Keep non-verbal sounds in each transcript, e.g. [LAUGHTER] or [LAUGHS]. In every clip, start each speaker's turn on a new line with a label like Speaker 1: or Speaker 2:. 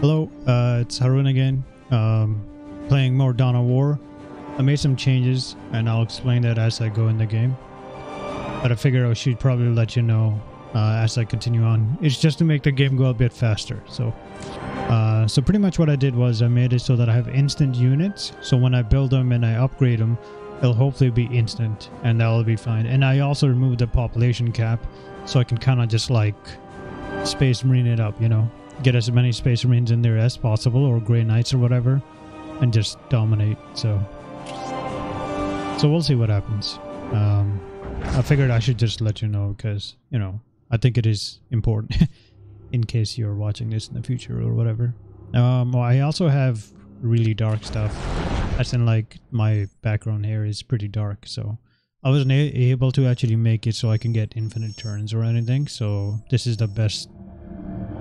Speaker 1: Hello, uh, it's Haroon again. Um, playing more Dawn of War. I made some changes, and I'll explain that as I go in the game. But I figure I should probably let you know uh, as I continue on. It's just to make the game go a bit faster. So, uh, so pretty much what I did was I made it so that I have instant units. So when I build them and I upgrade them, it'll hopefully be instant, and that'll be fine. And I also removed the population cap, so I can kind of just like space marine it up, you know, get as many space marines in there as possible, or gray knights or whatever, and just dominate. So, so we'll see what happens. Um, I figured I should just let you know because you know I think it is important [LAUGHS] in case you're watching this in the future or whatever. Um, I also have really dark stuff. As in, like my background here is pretty dark, so I wasn't able to actually make it so I can get infinite turns or anything. So this is the best.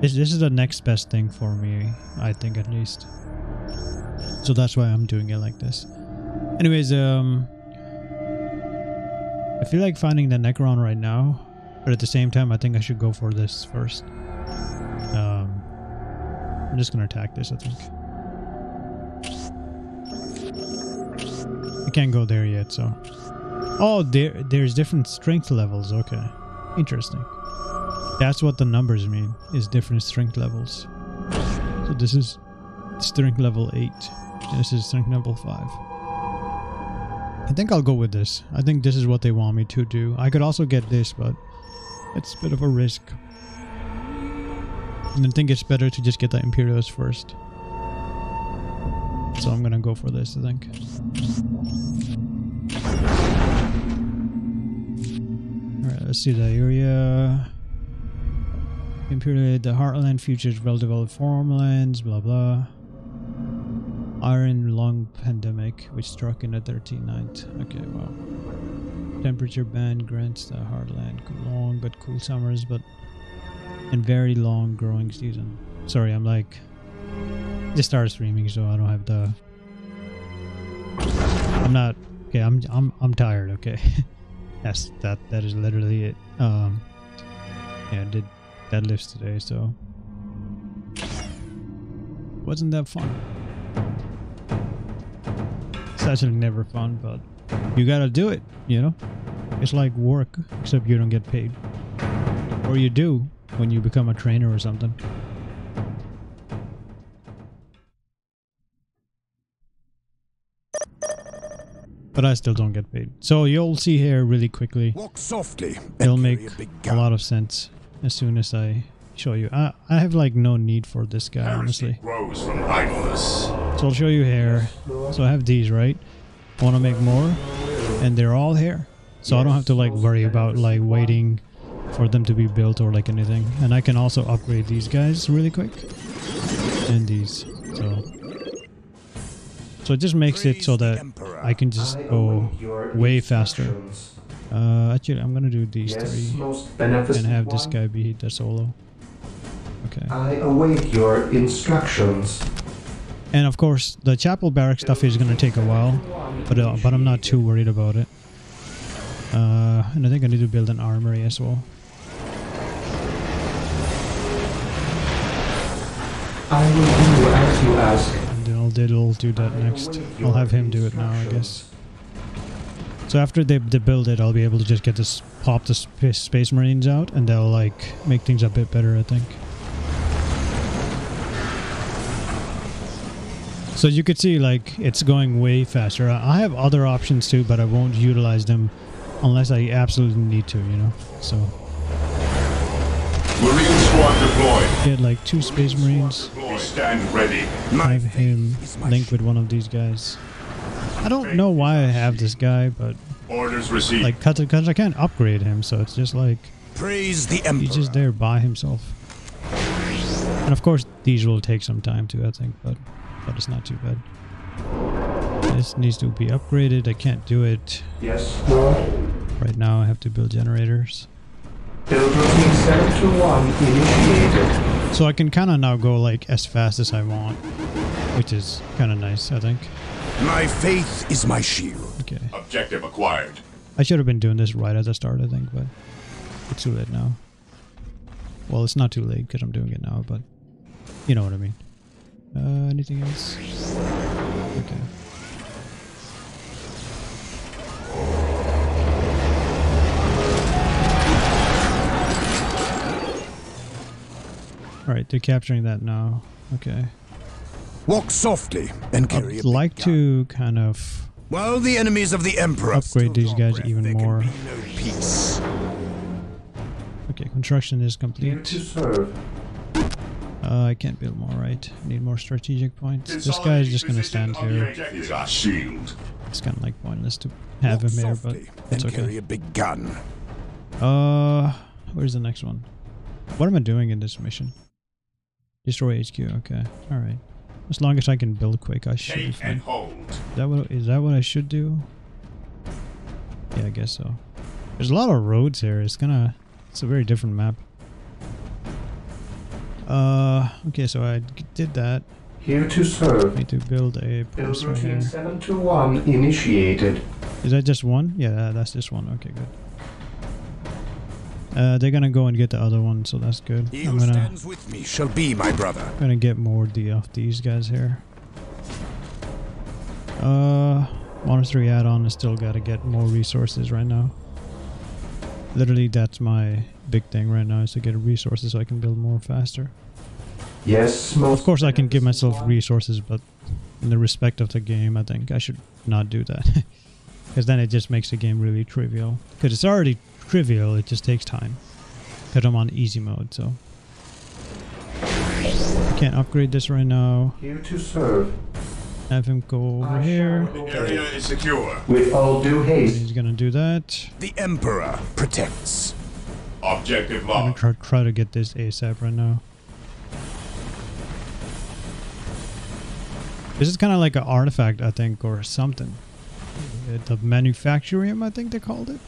Speaker 1: This this is the next best thing for me, I think at least. So that's why I'm doing it like this. Anyways, um, I feel like finding the Necron right now, but at the same time, I think I should go for this first. Um, I'm just gonna attack this, I think. I can't go there yet, so. Oh, there, there's different strength levels. Okay, interesting. That's what the numbers mean. Is different strength levels. So this is strength level eight. This is strength level five. I think I'll go with this. I think this is what they want me to do. I could also get this, but it's a bit of a risk. And I think it's better to just get the Imperials first. So I'm gonna go for this, I think. Alright, let's see the area. Imperial, the Heartland features well-developed farmlands, blah blah. Iron Lung Pandemic, which struck in the 13th. Okay, wow. Temperature band grants the Heartland long but cool summers, but and very long growing season. Sorry, I'm like just started streaming, so I don't have the. I'm not okay. I'm I'm I'm tired. Okay, [LAUGHS] that's that that is literally it. Um, yeah, did deadlifts today, so wasn't that fun. It's actually never fun, but you gotta do it. You know, it's like work, except you don't get paid, or you do when you become a trainer or something. But I still don't get paid. So you'll see here really quickly.
Speaker 2: Walk softly.
Speaker 1: It'll make a lot of sense as soon as I show you. I, I have like no need for this guy, honestly.
Speaker 3: grows from idleness.
Speaker 1: So I'll show you here. So I have these, right? I want to make more, and they're all here. So I don't have to like worry about like waiting for them to be built or like anything. And I can also upgrade these guys really quick. And these. So so it just makes it so that I can just go way faster. Uh, actually, I'm gonna do these
Speaker 4: Yes,
Speaker 1: three and have this guy be the solo. Okay.
Speaker 4: I await your instructions.
Speaker 1: And of course, the chapel barrack stuff is gonna take a while, but uh, but I'm not too worried about it. Uh, and I think I need to build an armory as well.
Speaker 4: I will do as you ask.
Speaker 1: And then I'll, they'll do that next. I'll have him do it now, I guess. So after they, they build it, I'll be able to just get this pop the sp- space marines out, and they'll like make things a bit better, I think. So you could see like it's going way faster. I have other options too, but I won't utilize them unless I absolutely need to, you know. So
Speaker 3: Marine squad deployed.
Speaker 1: get like two space marines.
Speaker 3: Stand ready.
Speaker 1: Have him link with one of these guys. I don't know why I have this guy, but
Speaker 3: Orders received.
Speaker 1: like cut because I can't upgrade him, so it's just like
Speaker 2: Praise the Emperor.
Speaker 1: he's just there by himself. And of course, these will take some time too, I think, but but it's not too bad. This needs to be upgraded. I can't do it
Speaker 4: Yes, Lord.
Speaker 1: right now. I have to build generators,
Speaker 4: Build routine 7 to 1 initiated.
Speaker 1: so I can kind of now go like as fast as I want, which is kind of nice, I think.
Speaker 2: My faith is my shield.
Speaker 1: Okay.
Speaker 3: Objective acquired.
Speaker 1: I should have been doing this right at the start, I think, but it's too late now. Well, it's not too late because I'm doing it now, but you know what I mean. Uh, anything else? Okay. All right, they're capturing that now. Okay.
Speaker 2: Walk softly and carry
Speaker 1: I'd
Speaker 2: a big
Speaker 1: like
Speaker 2: gun.
Speaker 1: to kind of
Speaker 2: While the enemies of the Emperor
Speaker 1: upgrade these guys
Speaker 2: breath,
Speaker 1: even more.
Speaker 2: no peace.
Speaker 1: Okay, construction is complete.
Speaker 4: to serve.
Speaker 1: Uh, I can't build more, right? I need more strategic points. This guy is just gonna stand here.
Speaker 3: Faith is our shield.
Speaker 1: It's kind of like pointless to have
Speaker 2: Walk
Speaker 1: him here, but it's
Speaker 2: and carry
Speaker 1: okay.
Speaker 2: a big gun.
Speaker 1: Uh, where's the next one? What am I doing in this mission? Destroy HQ. Okay, all right. As long as I can build quick, I should be
Speaker 3: Take and
Speaker 1: fine.
Speaker 3: hold.
Speaker 1: Is that what is that what I should do? Yeah, I guess so. There's a lot of roads here. It's gonna. It's a very different map. Uh, okay, so I did that.
Speaker 4: Here to serve.
Speaker 1: Need to build a
Speaker 4: Build
Speaker 1: post right
Speaker 4: routine
Speaker 1: here.
Speaker 4: 721 initiated.
Speaker 1: Is that just one? Yeah, that's just one. Okay, good. Uh, they're gonna go and get the other one, so that's good.
Speaker 2: He
Speaker 1: I'm gonna
Speaker 2: stands with me shall be my brother.
Speaker 1: gonna get more D of these guys here. Uh, monastery add-on is still gotta get more resources right now. Literally, that's my big thing right now is to get resources so I can build more faster.
Speaker 4: Yes, most
Speaker 1: Of course, I can give myself resources, but in the respect of the game, I think I should not do that. [LAUGHS] Because then it just makes the game really trivial. Because it's already trivial, it just takes time. Because I'm on easy mode, so. I can't upgrade this right now.
Speaker 4: Here to serve.
Speaker 1: Have him go over
Speaker 4: I
Speaker 1: here.
Speaker 3: The area is secure.
Speaker 4: With all due haste.
Speaker 1: He's gonna do that.
Speaker 2: The Emperor protects.
Speaker 3: Objective
Speaker 1: I'm gonna
Speaker 3: locked.
Speaker 1: try, try to get this ASAP right now. This is kind of like an artifact, I think, or something. Uh, The manufactorium, I think they called it.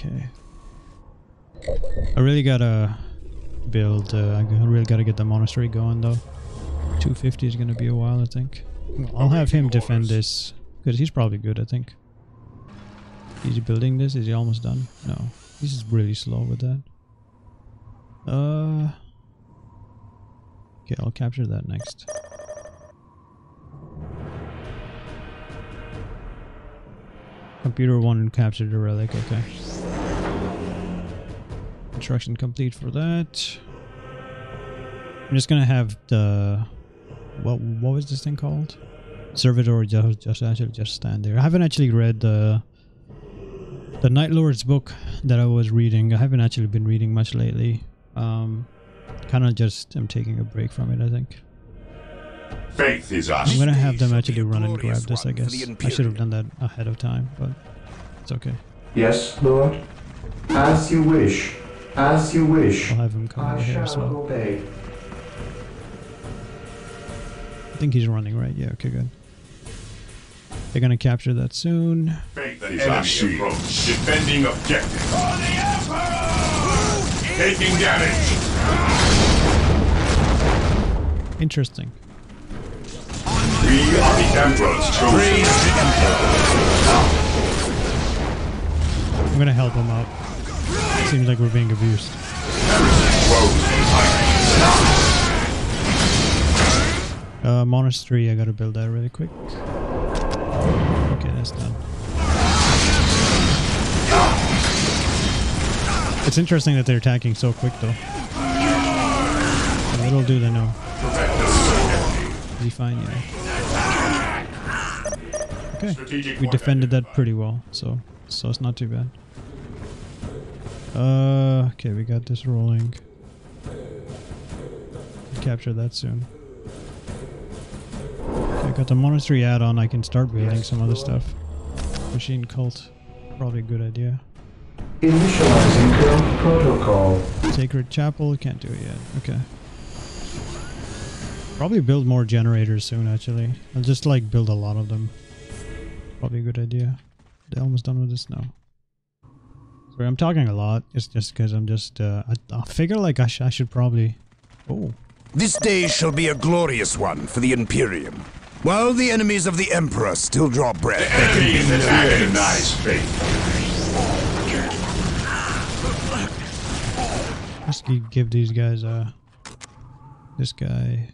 Speaker 1: Okay. I really gotta build. Uh, I really gotta get the monastery going, though. 250 is gonna be a while, I think. I'll have him defend this because he's probably good, I think. Is he building this? Is he almost done? No. He's just really slow with that. Uh. Okay, I'll capture that next. Computer one captured the relic. Okay. Construction complete for that. I'm just gonna have the what what was this thing called? Servitor just just actually just stand there. I haven't actually read the the Night Lord's book that I was reading. I haven't actually been reading much lately. Um, kind of just I'm taking a break from it. I think
Speaker 3: Faith is our
Speaker 1: I'm gonna have them actually run and grab this. I guess I should have done that ahead of time, but it's okay.
Speaker 4: Yes, Lord. As you wish. As you wish.
Speaker 1: I'll have him come over
Speaker 4: I
Speaker 1: here as
Speaker 4: shall
Speaker 1: well.
Speaker 4: obey.
Speaker 1: I think he's running right. Yeah. Okay. Good. They're gonna capture that soon.
Speaker 3: Faith is our shield. Approach. Defending objective. For the Emperor! Taking damage.
Speaker 1: Interesting.
Speaker 3: We are the Emperor's chosen.
Speaker 2: Praise the Emperor.
Speaker 1: I'm gonna help him out. Seems like we're being abused. Uh, monastery, I gotta build that really quick. Okay, that's done. It's interesting that they're attacking so quick though. And little do they know. Is he fine? Yeah. Okay. We defended that pretty well, so so it's not too bad. Uh, okay, we got this rolling. Capture that soon. Okay, I got the monastery add-on. I can start building some other stuff. Machine cult, probably a good idea.
Speaker 4: Initializing current protocol.
Speaker 1: Sacred chapel, can't do it yet. Okay. Probably build more generators soon. Actually, I'll just like build a lot of them. Probably a good idea. They're almost done with this now. Sorry, I'm talking a lot. It's just because I'm just. Uh, I, I figure like I, sh- I should probably. Oh,
Speaker 2: This day shall be a glorious one for the Imperium. While the enemies of the Emperor still draw breath, there can
Speaker 3: Enemy
Speaker 2: be
Speaker 3: is attacking. Nice faith.
Speaker 1: let's give these guys a This guy.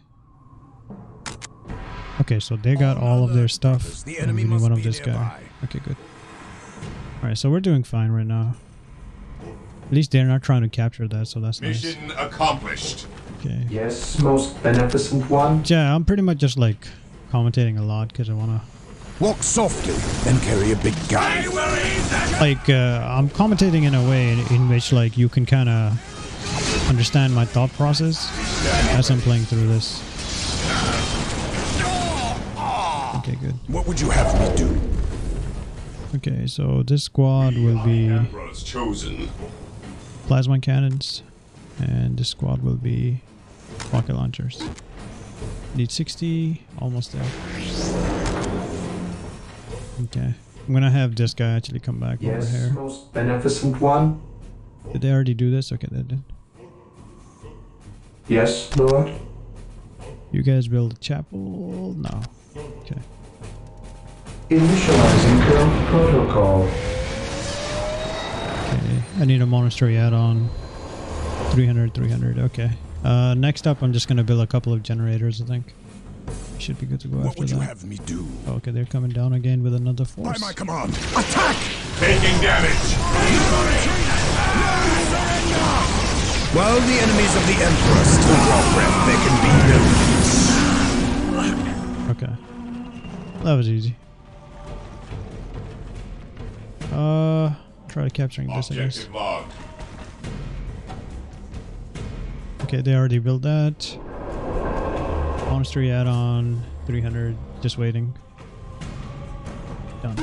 Speaker 1: Okay, so they got all of their stuff.
Speaker 2: The
Speaker 1: and
Speaker 2: enemy
Speaker 1: need one of this guy. Okay, good. Alright, so we're doing fine right now. At least they're not trying to capture that, so that's nice.
Speaker 3: Mission accomplished.
Speaker 1: Okay.
Speaker 4: Yes, most beneficent one.
Speaker 1: Yeah, I'm pretty much just like commentating a lot because I want to.
Speaker 2: Walk softly, then carry a big gun.
Speaker 1: to. Like, uh, I'm commentating in a way in, in which, like, you can kind of understand my thought process as I'm playing through this. Okay, good.
Speaker 2: What would you have me do?
Speaker 1: Okay, so this squad will be
Speaker 3: Emperor's chosen.
Speaker 1: Plasma cannons, and this squad will be rocket launchers. Need 60, almost there. Okay, I'm gonna have this guy actually come back over
Speaker 4: Yes,
Speaker 1: here.
Speaker 4: most beneficent one.
Speaker 1: Did they already do this? Okay, they did.
Speaker 4: Yes, Lord.
Speaker 1: You guys build a chapel? No. Okay.
Speaker 4: Initializing build protocol.
Speaker 1: Okay. I need a monastery add-on. 300, 300. Okay. Uh, next up, I'm just gonna build a couple of generators. I think should be good to go
Speaker 2: What
Speaker 1: after
Speaker 2: would you
Speaker 1: that.
Speaker 2: have me do?
Speaker 1: Okay, they're coming down again with another force.
Speaker 2: By
Speaker 1: force.
Speaker 2: my command, attack!
Speaker 3: Taking damage.
Speaker 2: While the enemies of the Emperor still draw breath, there can be no peace.
Speaker 1: Okay. That was easy. Uh, try capturing this, I guess.
Speaker 3: Objective logged.
Speaker 1: Okay, they already built that. Monastery add-on, 300, just waiting. Done.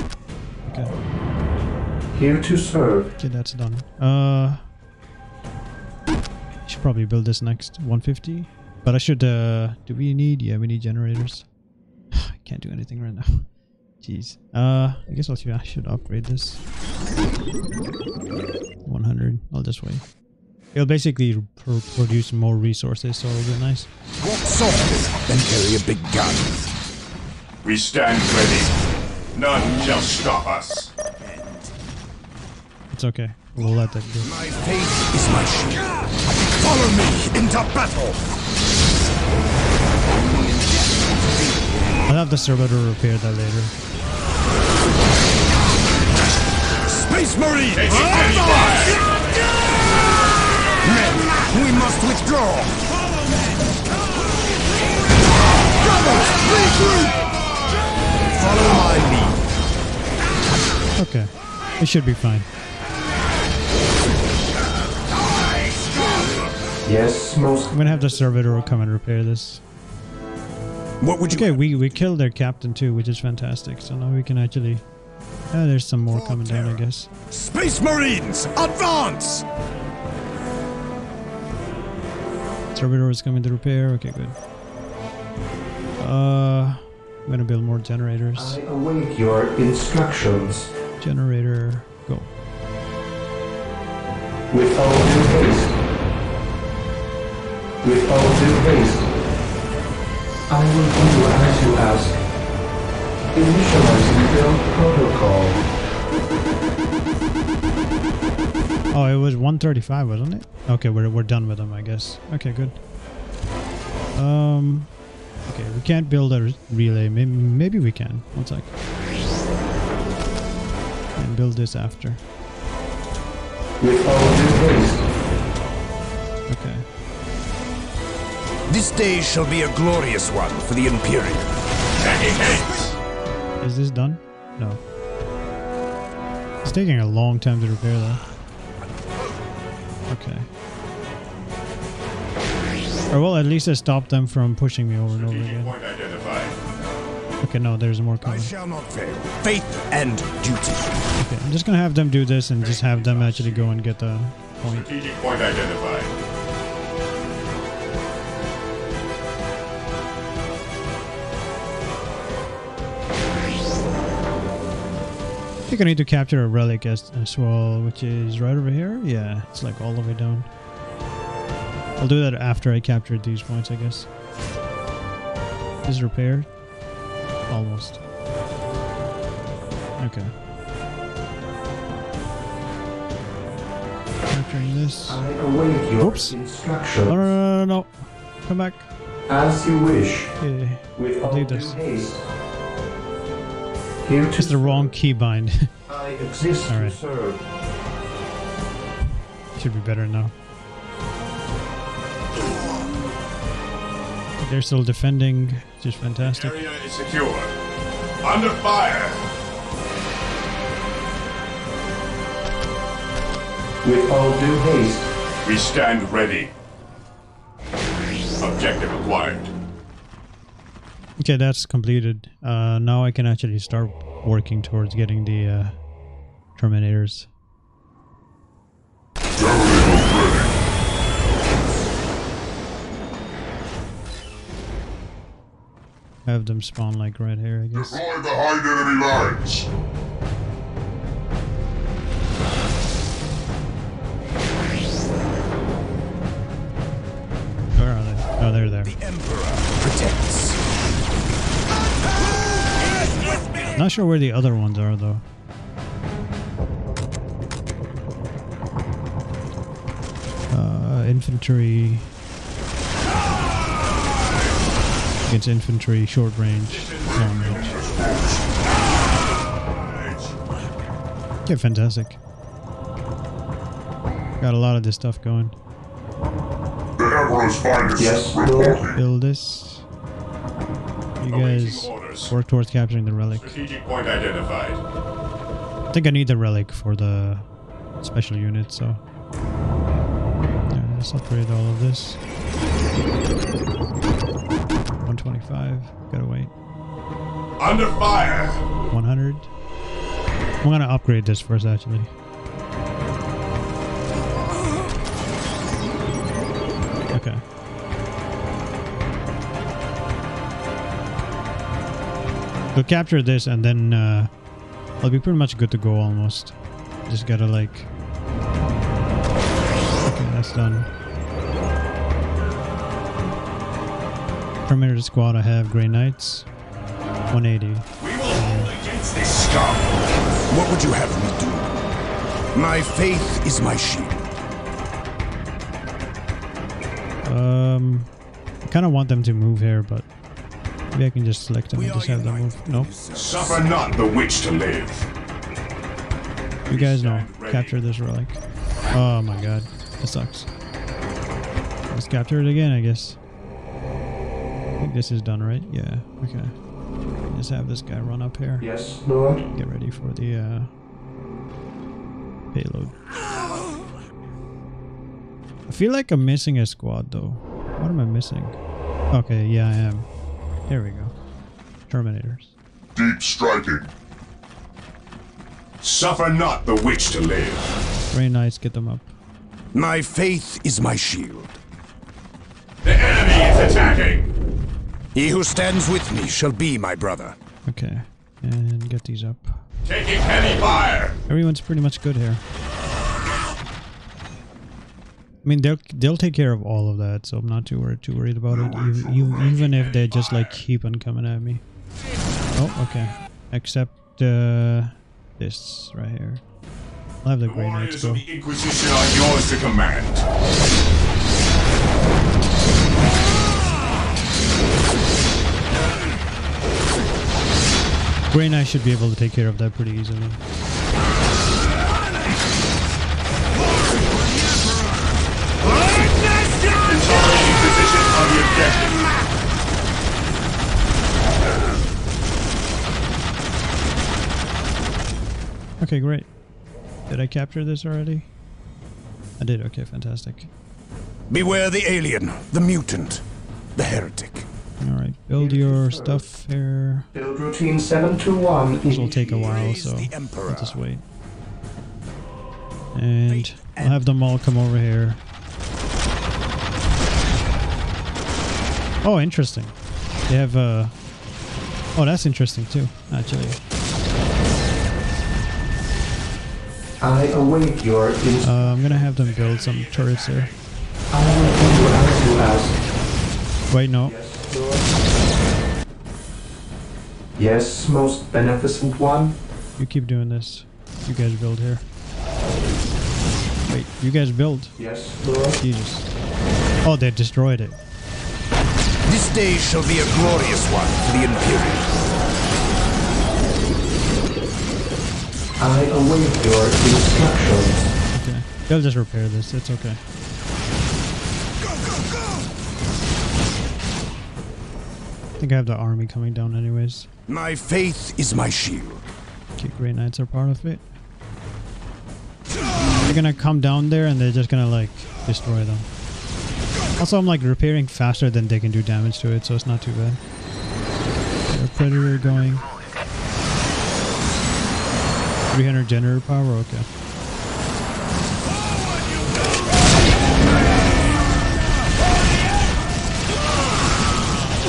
Speaker 1: Okay,
Speaker 4: Here to serve.
Speaker 1: okay, that's done. Uh, should probably build this next, 150. But I should, uh, do we need, yeah, we need generators. [SIGHS] I can't do anything right now. Jeez. Uh, I guess I'll, I should upgrade this. 100, I'll just wait. It'll basically pr- produce more resources, so it'll be nice.
Speaker 2: Walk softly, then carry a big gun.
Speaker 3: We stand ready. None shall stop us.
Speaker 1: It's okay. We'll let that go.
Speaker 2: My faith is my shield. Follow me into battle.
Speaker 1: I'll have the servitor repair that later.
Speaker 2: Space Marine!
Speaker 3: Taking.
Speaker 2: Men, we must withdraw. Brothers, regroup! Follow my lead.
Speaker 1: Okay. It should be fine.
Speaker 4: Yes, most.
Speaker 1: I'm gonna have the servitor come and repair this.
Speaker 2: What would you
Speaker 1: Okay, we, we killed their captain too, which is fantastic. So now we can actually... Ah, there's some more coming down, I guess.
Speaker 2: Space Marines, advance!
Speaker 1: Servitor is coming to repair. Okay, good. Uh, I'm gonna build more generators.
Speaker 4: I await your instructions.
Speaker 1: Generator, go.
Speaker 4: With all due haste. With all due haste. I will do as you ask. Initializing build protocol.
Speaker 1: Oh, it was 135, wasn't it? Okay, we're, we're done with them, I guess. Okay, good. Um, okay, we can't build a relay. Maybe, maybe we can. One sec. And build this after.
Speaker 4: With all.
Speaker 1: Okay.
Speaker 2: This day shall be a glorious one for the Imperium.
Speaker 1: Is this done? No. It's taking a long time to repair that. Okay. Or well, at least it stopped them from pushing me over and over again. Okay, no, there's more coming.
Speaker 2: I shall not fail. Faith and duty.
Speaker 1: Okay, I'm just gonna have them do this and just have them actually go and get the point.
Speaker 3: Strategic point identified.
Speaker 1: Think I need to capture a relic as, as well, which is right over here. Yeah, it's like all the way down. I'll do that after I capture these points, I guess. Is repaired? Almost. Okay. Capturing this.
Speaker 4: I await your
Speaker 1: Oops.
Speaker 4: instructions.
Speaker 1: No, no, no, no, no. come back.
Speaker 4: As you wish.
Speaker 1: Yeah.
Speaker 4: With all
Speaker 1: do
Speaker 4: due
Speaker 1: this.
Speaker 4: haste. Here
Speaker 1: It's the wrong keybind. [LAUGHS]
Speaker 4: I exist
Speaker 1: All
Speaker 4: to serve.
Speaker 1: Should be better now. They're still defending, just is fantastic.
Speaker 3: Area is secure. Under fire.
Speaker 4: With all due haste.
Speaker 3: We stand ready. Objective acquired.
Speaker 1: Okay, that's completed. Uh, now I can actually start working towards getting the uh, Terminators. Have them spawn like right here, I guess.
Speaker 3: Deploy behind enemy lines.
Speaker 1: Where are they? Oh, they're there.
Speaker 2: The Emperor protects.
Speaker 1: Not sure where the other ones are though. Uh, infantry against infantry, short range, long range. Okay, fantastic. Got a lot of this stuff going.
Speaker 3: The Emperor's finest.
Speaker 4: Yes,
Speaker 1: Build this. You guys
Speaker 3: orders.
Speaker 1: work towards capturing the relic.
Speaker 3: Strategic point identified.
Speaker 1: I think I need the relic for the special unit, so. Yeah, let's upgrade all of this. 125. Gotta wait.
Speaker 3: Under fire.
Speaker 1: 100. I'm gonna upgrade this first, actually. So capture this and then uh, I'll be pretty much good to go almost. Just gotta like... Okay, that's done. Terminator squad I have Grey Knights. 180.
Speaker 3: We will hold against this scum.
Speaker 2: What would you have me do? My faith is my shield.
Speaker 1: Um, I kind of want them to move here, but maybe I can just select them
Speaker 2: We
Speaker 1: and just have them move. No.
Speaker 3: Suffer not the witch to live.
Speaker 1: You guys know.
Speaker 3: ready.
Speaker 1: Capture this relic. Oh my god. That sucks. Let's capture it again, I guess. I think this is done, right? Yeah. Okay. Just have this guy run up here.
Speaker 4: Yes, Lord.
Speaker 1: Get ready for the uh, payload. I feel like I'm missing a squad though. What am I missing? Okay, yeah, I am. There we go. Terminators.
Speaker 3: Deep striking. Suffer not the witch to live.
Speaker 1: Very nice. Get them up.
Speaker 2: My faith is my shield.
Speaker 3: The enemy is attacking.
Speaker 2: He who stands with me shall be my brother.
Speaker 1: Okay, and get these up.
Speaker 3: Taking heavy fire.
Speaker 1: Everyone's pretty much good here. I mean, they'll they'll take care of all of that, so I'm not too worried too worried about it. Even, even if they just like keep on coming at me. Oh, okay. Except uh, this right here. I'll have the Knights
Speaker 3: Warriors of
Speaker 1: go.
Speaker 3: the Inquisition are yours to command.
Speaker 1: Grey Knight should be able to take care of that pretty easily. Okay, great. Did I capture this already? I did. Okay, fantastic.
Speaker 2: Beware the alien, the mutant, the heretic.
Speaker 1: All right, build your stuff here.
Speaker 4: Build routine 721.
Speaker 1: This will take a while, so
Speaker 2: the Emperor.
Speaker 1: I'll just wait. And I'll have them all come over here. Oh, interesting. They have uh Oh, that's interesting too, actually.
Speaker 4: I await your.
Speaker 1: Uh, I'm gonna have them build some turrets here.
Speaker 4: I will do as you ask.
Speaker 1: Wait, no.
Speaker 4: Yes, Yes, most beneficent one.
Speaker 1: You keep doing this. You guys build here. Wait, you guys build.
Speaker 4: Yes, Lord.
Speaker 1: Jesus. Oh, they destroyed it.
Speaker 2: This day shall be a glorious one for the Imperium.
Speaker 4: I await your instructions.
Speaker 1: Okay. They'll just repair this. It's okay. Go, go, go! I think I have the army coming down anyways.
Speaker 2: My faith is my shield.
Speaker 1: Okay, Grey Knights are part of it. They're gonna come down there and they're just gonna like destroy them. Also, I'm like repairing faster than they can do damage to it, so it's not too bad. Got a Predator going. 300 generator power, okay.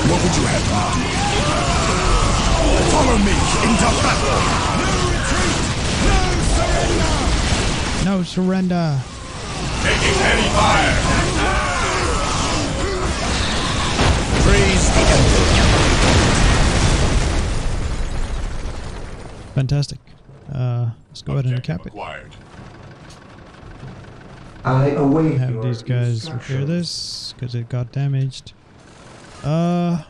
Speaker 2: What would you have me do? Follow me into battle!
Speaker 1: No retreat! No surrender! No surrender!
Speaker 3: Taking heavy fire.
Speaker 1: Fantastic. Uh, let's go ahead and cap it.
Speaker 3: Acquired.
Speaker 4: I await
Speaker 1: Have these guys repair this because it got damaged. Uh,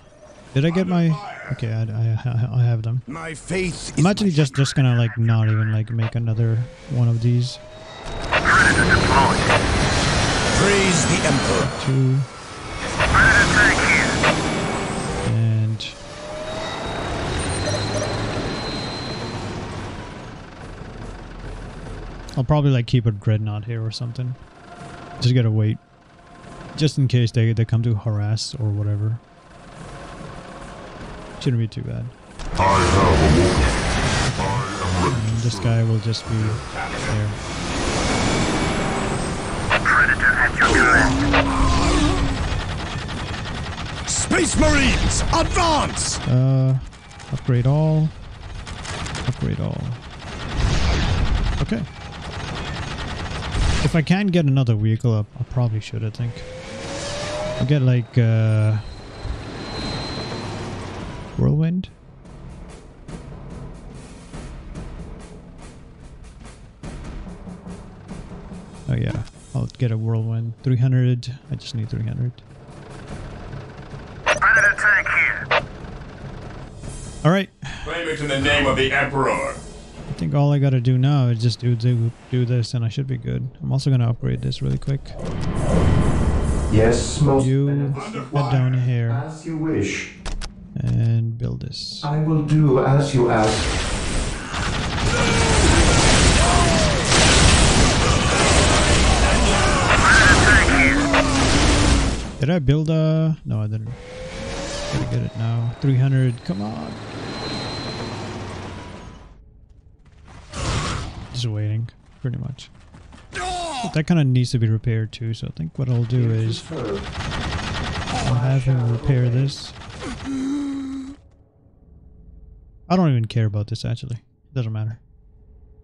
Speaker 1: did I get my? Okay, I, I, I have them.
Speaker 2: My faith is
Speaker 1: I'm actually
Speaker 2: my
Speaker 1: just just gonna like not even like make another one of these.
Speaker 2: Praise the Emperor.
Speaker 1: Two. I'll probably like keep a dreadnought here or something. Just gotta wait. Just in case they, they come to harass or whatever. Shouldn't be too bad. And this guy will just be there.
Speaker 2: Space Marines, advance!
Speaker 1: Uh, upgrade all. Upgrade all. Okay. If I can get another vehicle up, I probably should, I think. I'll get like, uh... Whirlwind? Oh yeah, I'll get a whirlwind. 300, I just need 300. Alright,
Speaker 3: Claim it in the name of the Emperor.
Speaker 1: I think all I gotta do now is just do, do do this and I should be good. I'm also gonna upgrade this really quick.
Speaker 4: Yes, most
Speaker 1: You head down here
Speaker 4: As you wish.
Speaker 1: and build this.
Speaker 4: I will do as you ask.
Speaker 1: Did I build a... No, I didn't. Gotta get it now. 300, come on. Just waiting, pretty much. But that kind of needs to be repaired too, so I think what I'll do is I'll have him repair this. I don't even care about this actually. It doesn't matter.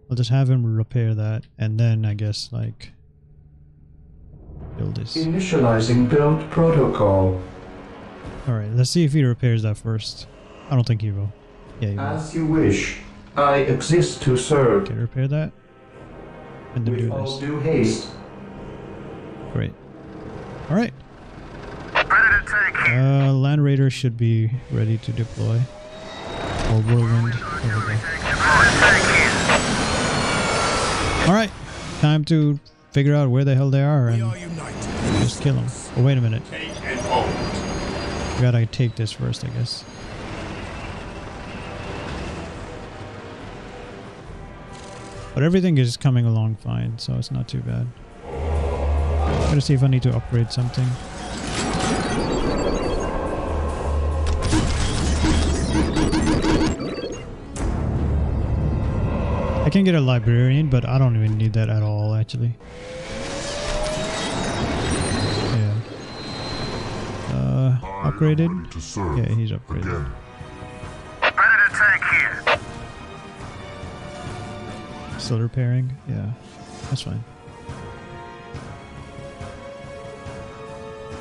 Speaker 1: I'll just have him repair that and then I guess like build this.
Speaker 4: Initializing build protocol.
Speaker 1: Alright, let's see if he repairs that first. I don't think he will. Yeah, he will.
Speaker 4: As you wish. I exist to serve.
Speaker 1: Okay, repair that. And then
Speaker 4: With
Speaker 1: do
Speaker 4: all
Speaker 1: this.
Speaker 4: due haste.
Speaker 1: Great. Alright. Uh, Land Raider should be ready to deploy. Or Whirlwind. There we go. Alright. Time to figure out where the hell they are and
Speaker 2: are
Speaker 1: just kill them. Oh, wait a minute.
Speaker 3: Take and hold.
Speaker 1: We gotta take this first, I guess. But everything is coming along fine, so it's not too bad. Gotta see if I need to upgrade something. I can get a librarian, but I don't even need that at all, actually. Yeah. Uh, upgraded? Yeah, he's upgraded. Still repairing? Yeah, that's fine.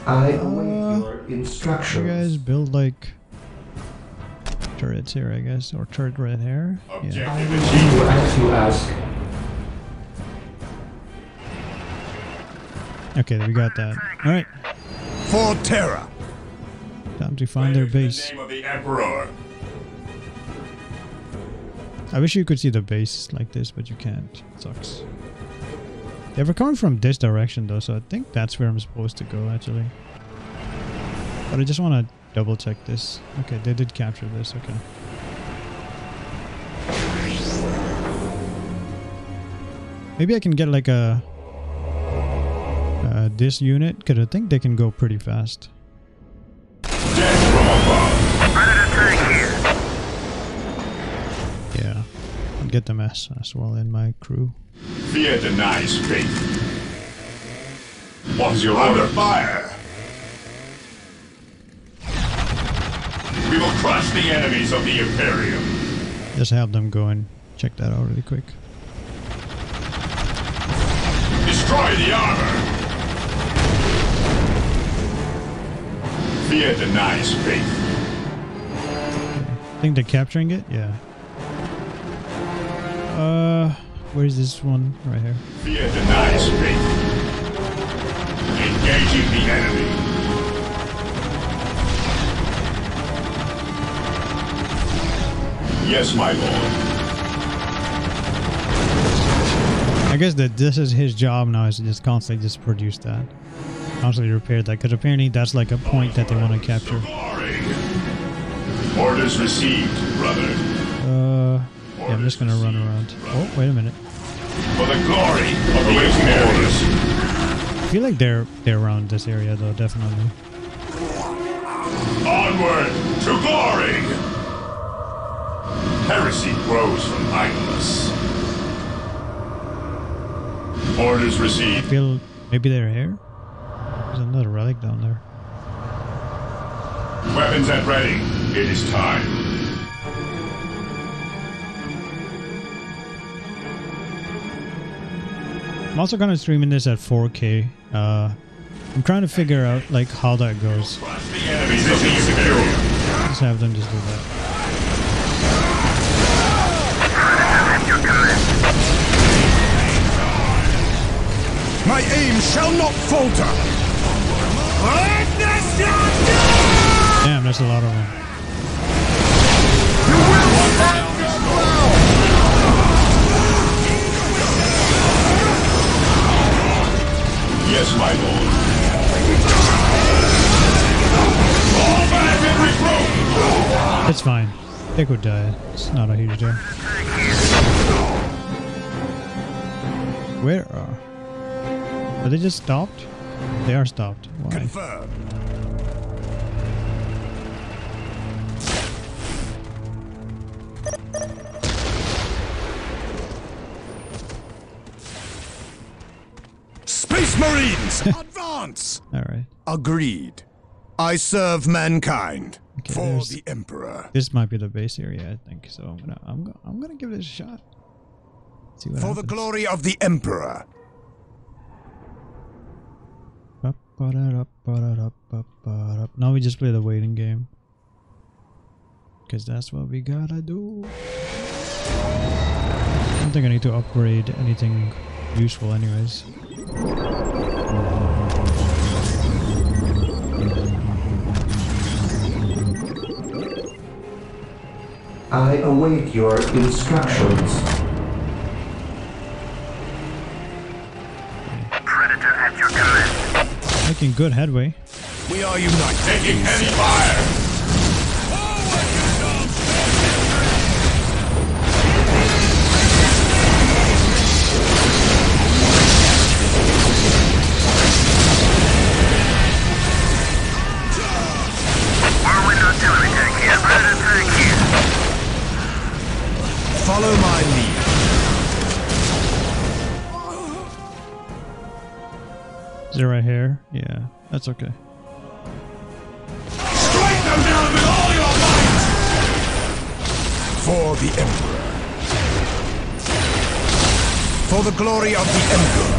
Speaker 4: I
Speaker 1: Uh,
Speaker 4: await your
Speaker 1: You
Speaker 4: instructions.
Speaker 1: guys build like turrets here, I guess, or turret right here. Yeah.
Speaker 3: Objective
Speaker 4: I will do as you ask.
Speaker 1: Okay, we got that. All right.
Speaker 2: For Terra.
Speaker 1: Time to find their
Speaker 5: In the
Speaker 1: base.
Speaker 5: name of the Emperor.
Speaker 1: I wish you could see the base like this, but you can't. sucks. They were coming from this direction though, so I think that's where I'm supposed to go actually. But I just want to double check this. Okay, they did capture this. Okay. Maybe I can get like a uh, this unit because I think they can go pretty fast. Get them as as well in my crew.
Speaker 5: Fear denies faith. What is your order? Under fire. We will crush the enemies of the Imperium.
Speaker 1: Just have them go and check that out really quick.
Speaker 5: Destroy the armor. Fear denies faith.
Speaker 1: think they're capturing it? Yeah. Uh, where's this one? Right here.
Speaker 5: Fear denies faith. Engaging the enemy. Yes, my lord.
Speaker 1: I guess that this is his job now is to just constantly just produce that. Constantly repair that, because apparently that's like a point that they want to capture.
Speaker 5: Orders received, brother.
Speaker 1: Uh, yeah, I'm just gonna run around. Oh, wait a minute.
Speaker 5: For the glory of.
Speaker 1: I feel like they're they're around this area though, definitely.
Speaker 5: Onward to glory! Heresy grows from idleness. Orders
Speaker 1: I
Speaker 5: received.
Speaker 1: feel maybe they're here. There's another relic down there.
Speaker 5: Weapons at ready. It is time.
Speaker 1: I'm also kind of streaming this at 4K. Uh, I'm trying to figure out like how that goes.
Speaker 5: Crush the enemies of the Imperium.
Speaker 1: Just have them just do that.
Speaker 2: My aim shall not falter.
Speaker 1: Damn, there's a lot of them. It's fine. They could die. It's not a huge deal. Where are? Are they just stopped? They are stopped. Why?
Speaker 2: Confirmed. Space Marines, [LAUGHS] advance!
Speaker 1: All right.
Speaker 2: Agreed. I serve mankind
Speaker 1: Okay,
Speaker 2: for the Emperor.
Speaker 1: This might be the base area, I think. So I'm gonna, I'm gonna, I'm gonna give it a shot. See what
Speaker 2: For the glory of the Emperor.
Speaker 1: Now we just play the waiting game. Because that's what we gotta do. I don't think I need to upgrade anything useful anyways.
Speaker 4: I await your instructions.
Speaker 6: Predator at your command.
Speaker 1: Making good headway.
Speaker 2: We are united.
Speaker 5: Taking heavy fire!
Speaker 1: Is it right here? Yeah, that's okay.
Speaker 5: Strike them down with all your might!
Speaker 2: For the Emperor. For the glory of the Emperor.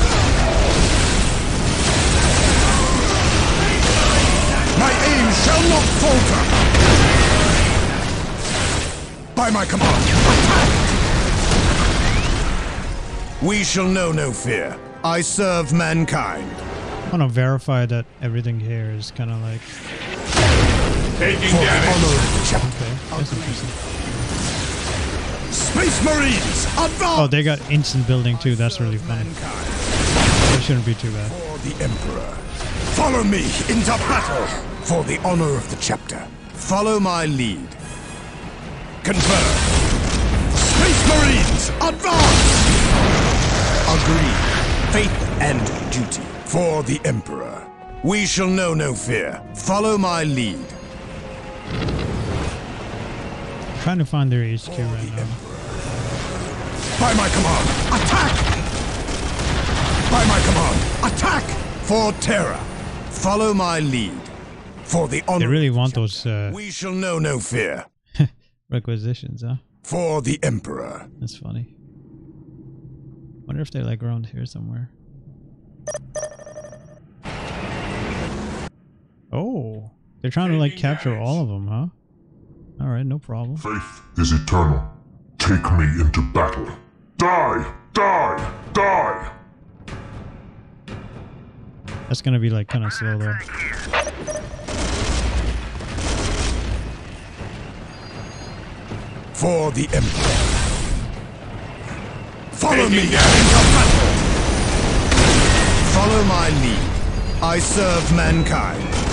Speaker 2: My aim shall not falter. By my command, attack! We shall know no fear. I serve mankind.
Speaker 1: Want to verify that everything here is kind of like
Speaker 3: Taking
Speaker 2: For
Speaker 3: damage.
Speaker 2: honor of the chapter.
Speaker 1: okay. That's interesting.
Speaker 2: Space Marines, advance!
Speaker 1: Oh, they got instant building too. That's really funny.
Speaker 2: Mankind.
Speaker 1: That shouldn't be too bad.
Speaker 2: For the Emperor. Follow me into battle for the honor of the chapter. Follow my lead. Confirm. Space Marines, advance! Agree. Faith and duty for the Emperor. We shall know no fear. Follow my lead.
Speaker 1: I'm trying to find their HQ right now.
Speaker 2: By my command, attack! By my command, attack! For Terra. Follow my lead. For the honor
Speaker 1: They really want those uh,
Speaker 2: We shall know no fear. [LAUGHS]
Speaker 1: requisitions, huh?
Speaker 2: For the Emperor.
Speaker 1: That's funny. Wonder if they're like around here somewhere. Oh, they're trying to like capture
Speaker 3: damage.
Speaker 1: all of them, huh? All right, no problem.
Speaker 7: Faith is eternal. Take me into battle. Die! Die! Die!
Speaker 1: That's gonna be like kind of slow though.
Speaker 2: For the Emperor. Follow
Speaker 3: Taking
Speaker 2: me into battle. Follow my lead. I serve mankind.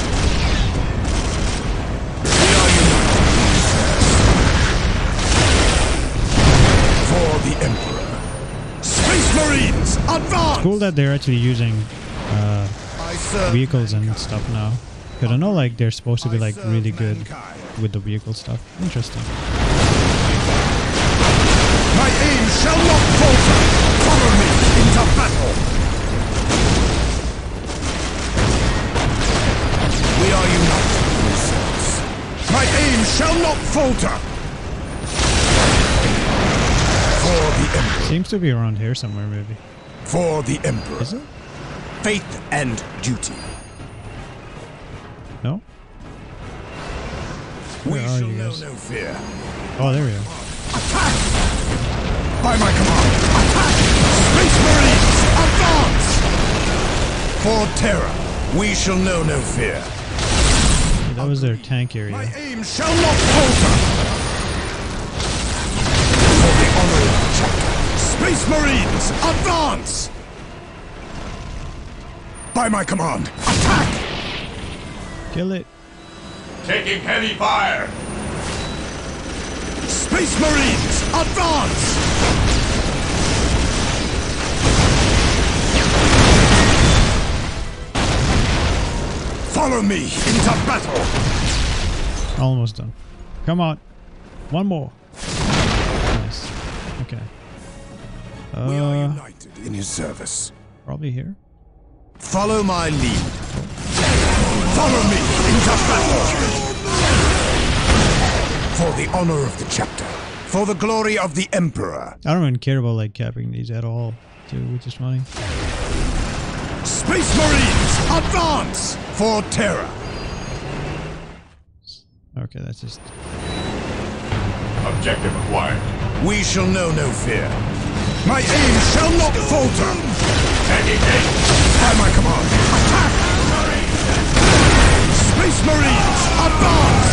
Speaker 2: For the Emperor. Space Marines, advance!
Speaker 1: Cool that they're actually using uh, vehicles and stuff now. Cause I know like they're supposed to be like really good with the vehicle stuff. Interesting.
Speaker 2: My aim shall not falter! Follow me into battle! We are united in this. My aim shall not falter! For the Emperor.
Speaker 1: Seems to be around here somewhere, maybe.
Speaker 2: For the Emperor.
Speaker 1: Is it?
Speaker 2: Faith and duty.
Speaker 1: No?
Speaker 2: We
Speaker 1: Where are
Speaker 2: shall
Speaker 1: you
Speaker 2: know no fear.
Speaker 1: Oh, there we go.
Speaker 2: Attack! By my command, attack! Space Marines, advance! For Terra, we shall know no fear.
Speaker 1: That was their tank area.
Speaker 2: My aim shall not falter! Space Marines, advance! By my command, attack!
Speaker 1: Kill it.
Speaker 3: Taking heavy fire.
Speaker 2: Space Marines, advance! Follow me into battle!
Speaker 1: Almost done. Come on. One more.
Speaker 2: We are
Speaker 1: Uh,
Speaker 2: united in his service.
Speaker 1: probably here.
Speaker 2: Follow my lead. Follow me into battle! For the honor of the chapter. For the glory of the Emperor.
Speaker 1: I don't even care about like capping these at all, too, which is funny.
Speaker 2: Space Marines, advance! For Terra.
Speaker 1: Okay, that's just
Speaker 3: Objective acquired.
Speaker 2: We shall know no fear. My aim shall not falter!
Speaker 3: Aim.
Speaker 2: By my command, attack! Space Marines, advance!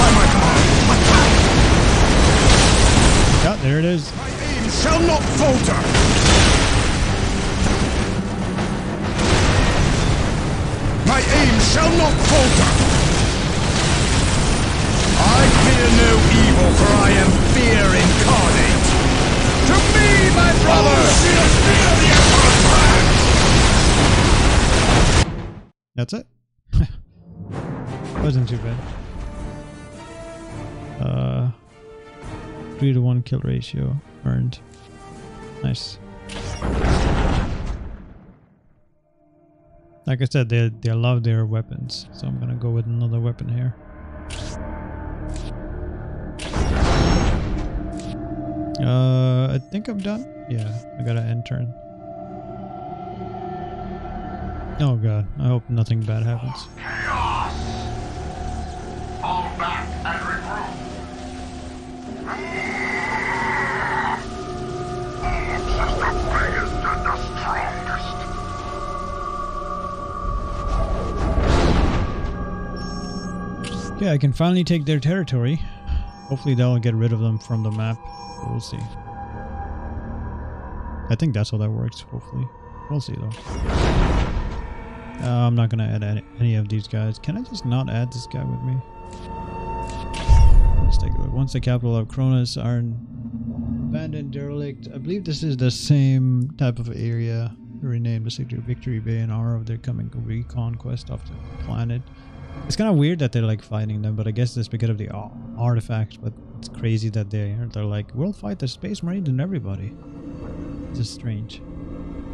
Speaker 2: By my command, attack!
Speaker 1: yeah. There it is.
Speaker 2: My aim shall not falter! My aim shall not falter! Fear no evil, for I am fear incarnate! To me, my brother!
Speaker 1: That's it. [LAUGHS] Wasn't too bad. Uh, three to one kill ratio earned. Nice. Like I said, they they love their weapons, so I'm gonna go with another weapon here. Uh, I think I'm done. Yeah, I gotta end turn. Oh god, I hope nothing bad happens.
Speaker 8: Chaos! Fall back and regroup. System weakest and the strongest.
Speaker 1: Yeah, I can finally take their territory. Hopefully that'll get rid of them from the map. We'll see. I think that's how that works, hopefully. We'll see though. Uh, I'm not gonna add any, of these guys. Can I just not add this guy with me? Let's take a look. Once the capital of Kronus are abandoned derelict. I believe this is the same type of area renamed the Victory Bay in honor of their coming reconquest of the planet. It's kind of weird that they're like fighting them, but I guess it's because of the artifact. But it's crazy that they they're like, we'll fight the Space Marines and everybody. It's just strange.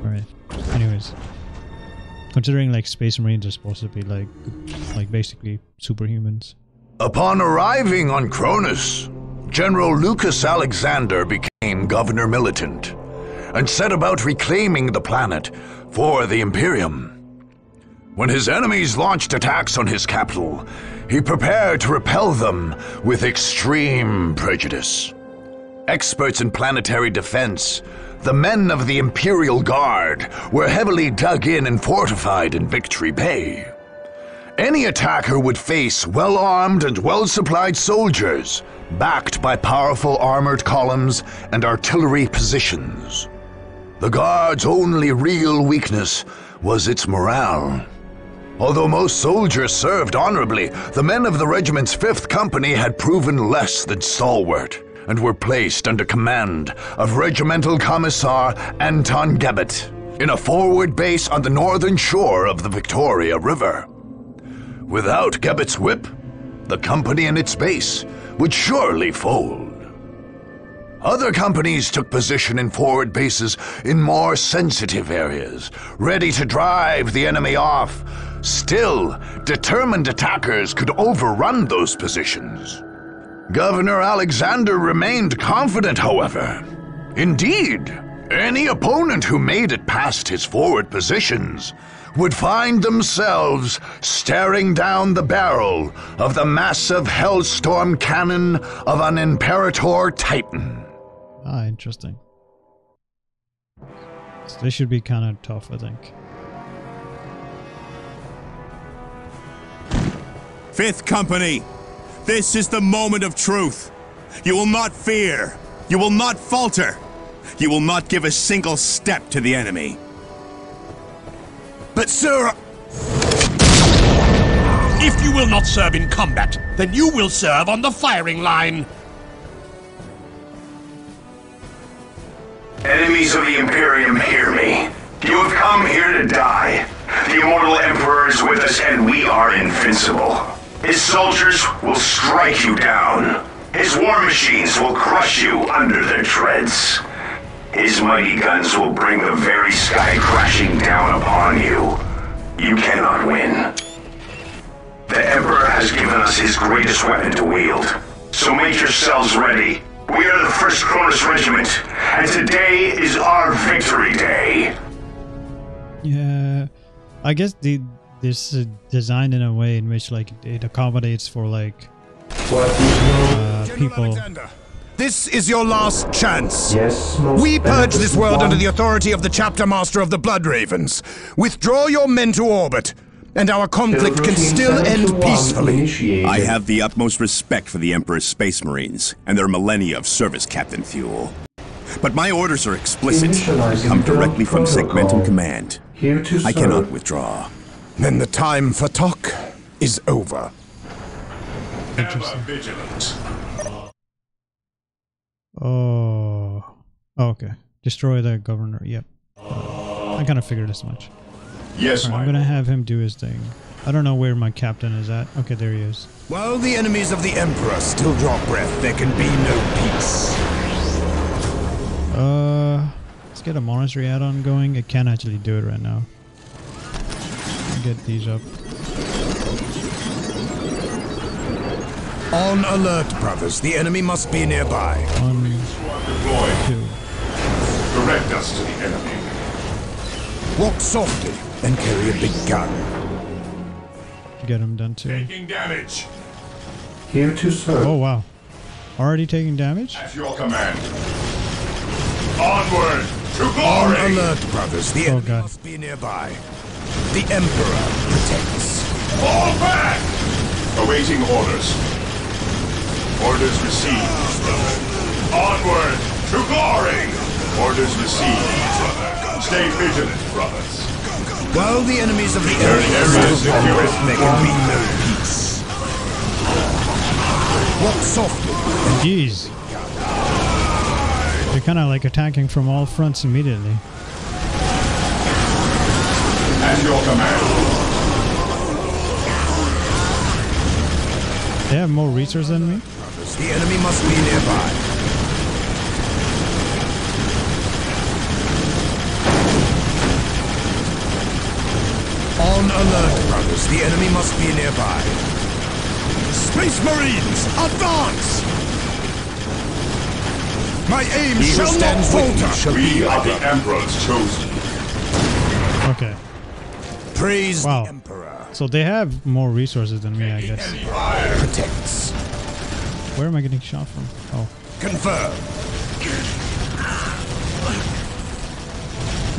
Speaker 1: All right. Anyways, considering like Space Marines are supposed to be like like basically superhumans.
Speaker 3: Upon arriving on Kronus, General Lucas Alexander became Governor Militant and set about reclaiming the planet for the Imperium. When his enemies launched attacks on his capital, he prepared to repel them with extreme prejudice. Experts in planetary defense, the men of the Imperial Guard were heavily dug in and fortified in Victory Bay. Any attacker would face well armed and well supplied soldiers, backed by powerful armored columns and artillery positions. The Guard's only real weakness was its morale. Although most soldiers served honorably, the men of the regiment's 5th Company had proven less than stalwart and were placed under command of Regimental Commissar Anton Gebet in a forward base on the northern shore of the Victoria River. Without Gebet's whip, the company and its base would surely fold. Other companies took position in forward bases in more sensitive areas, ready to drive the enemy off. Still, determined attackers could overrun those positions. Governor Alexander remained confident, however. Indeed, any opponent who made it past his forward positions would find themselves staring down the barrel of the massive Hellstorm cannon of an Imperator Titan.
Speaker 1: Ah, interesting. So this should be kind of tough, I think.
Speaker 9: Fifth Company, this is the moment of truth. You will not fear. You will not falter. You will not give a single step to the enemy.
Speaker 3: But, sir,
Speaker 10: If you will not serve in combat, then you will serve on the firing line.
Speaker 11: Enemies of the Imperium, hear me. You have come here to die. The immortal Emperor is with us, and we are invincible. His soldiers will strike you down. His war machines will crush you under their treads. His mighty guns will bring the very sky crashing down upon you. You cannot win. The Emperor has given us his greatest weapon to wield. So make yourselves ready. We are the First Kronus Regiment, and today is our victory day.
Speaker 1: Yeah, I guess the this is designed in a way in which like it accommodates for like
Speaker 4: What is your...
Speaker 1: uh, people.
Speaker 3: This is your last chance.
Speaker 4: Yes, most
Speaker 3: We purge this
Speaker 4: beneficent
Speaker 3: world under the authority of the chapter master of the Blood Ravens. Withdraw your men to orbit, and our conflict can still end peacefully.
Speaker 9: I have the utmost respect for the Emperor's Space Marines and their millennia of service, Captain Thule. But my orders are explicit.
Speaker 4: Initializing
Speaker 9: Come directly from
Speaker 4: protocol.
Speaker 9: Segmentum Command.
Speaker 4: Here to
Speaker 9: I
Speaker 4: serve.
Speaker 9: cannot withdraw.
Speaker 3: Then the time for talk is over.
Speaker 11: Ever vigilant.
Speaker 1: Oh, oh, okay. Destroy the governor. Yep. I kind of figured as much.
Speaker 11: Yes,
Speaker 1: Alright,
Speaker 11: my
Speaker 1: I'm gonna have him do his thing. I don't know where my captain is at. Okay, there he is.
Speaker 3: While the enemies of the Emperor still draw breath, there can be no peace.
Speaker 1: Uh, let's get a monastery add-on going. I can't actually do it right now. I'll get these up.
Speaker 3: On alert, brothers. The enemy must be nearby.
Speaker 1: One,
Speaker 11: deployed.
Speaker 1: two.
Speaker 11: Direct us to the enemy.
Speaker 3: Walk softly and carry a big gun.
Speaker 1: Get him done too.
Speaker 11: Taking damage.
Speaker 4: Here to serve.
Speaker 1: Oh wow, already taking damage?
Speaker 11: At your command. Onward to glory!
Speaker 3: On alert, brothers. The
Speaker 1: Oh,
Speaker 3: enemy
Speaker 1: God.
Speaker 3: must be nearby. The Emperor protects.
Speaker 11: Fall back.
Speaker 7: Awaiting orders. Orders received, brother. Onward to glory! Orders received, brother. Stay vigilant, brothers.
Speaker 2: While the enemies of the
Speaker 7: Area
Speaker 2: area
Speaker 7: secure.
Speaker 2: there can be no peace. Walk softly.
Speaker 1: Jeez. They're kind of like attacking from all fronts immediately.
Speaker 7: At your command.
Speaker 1: They have more reachers than me?
Speaker 2: The enemy must be nearby. On alert, brothers. The enemy must be nearby. Space Marines, advance! My aim
Speaker 7: He who
Speaker 2: shall not
Speaker 7: stands with me
Speaker 2: falter.
Speaker 7: shall We are the Emperor's chosen.
Speaker 1: Okay.
Speaker 2: Praise
Speaker 1: Wow.
Speaker 2: the Emperor.
Speaker 1: So they have more resources than me, I guess.
Speaker 2: Protects.
Speaker 1: Where am I getting shot from? Oh.
Speaker 2: Confirm.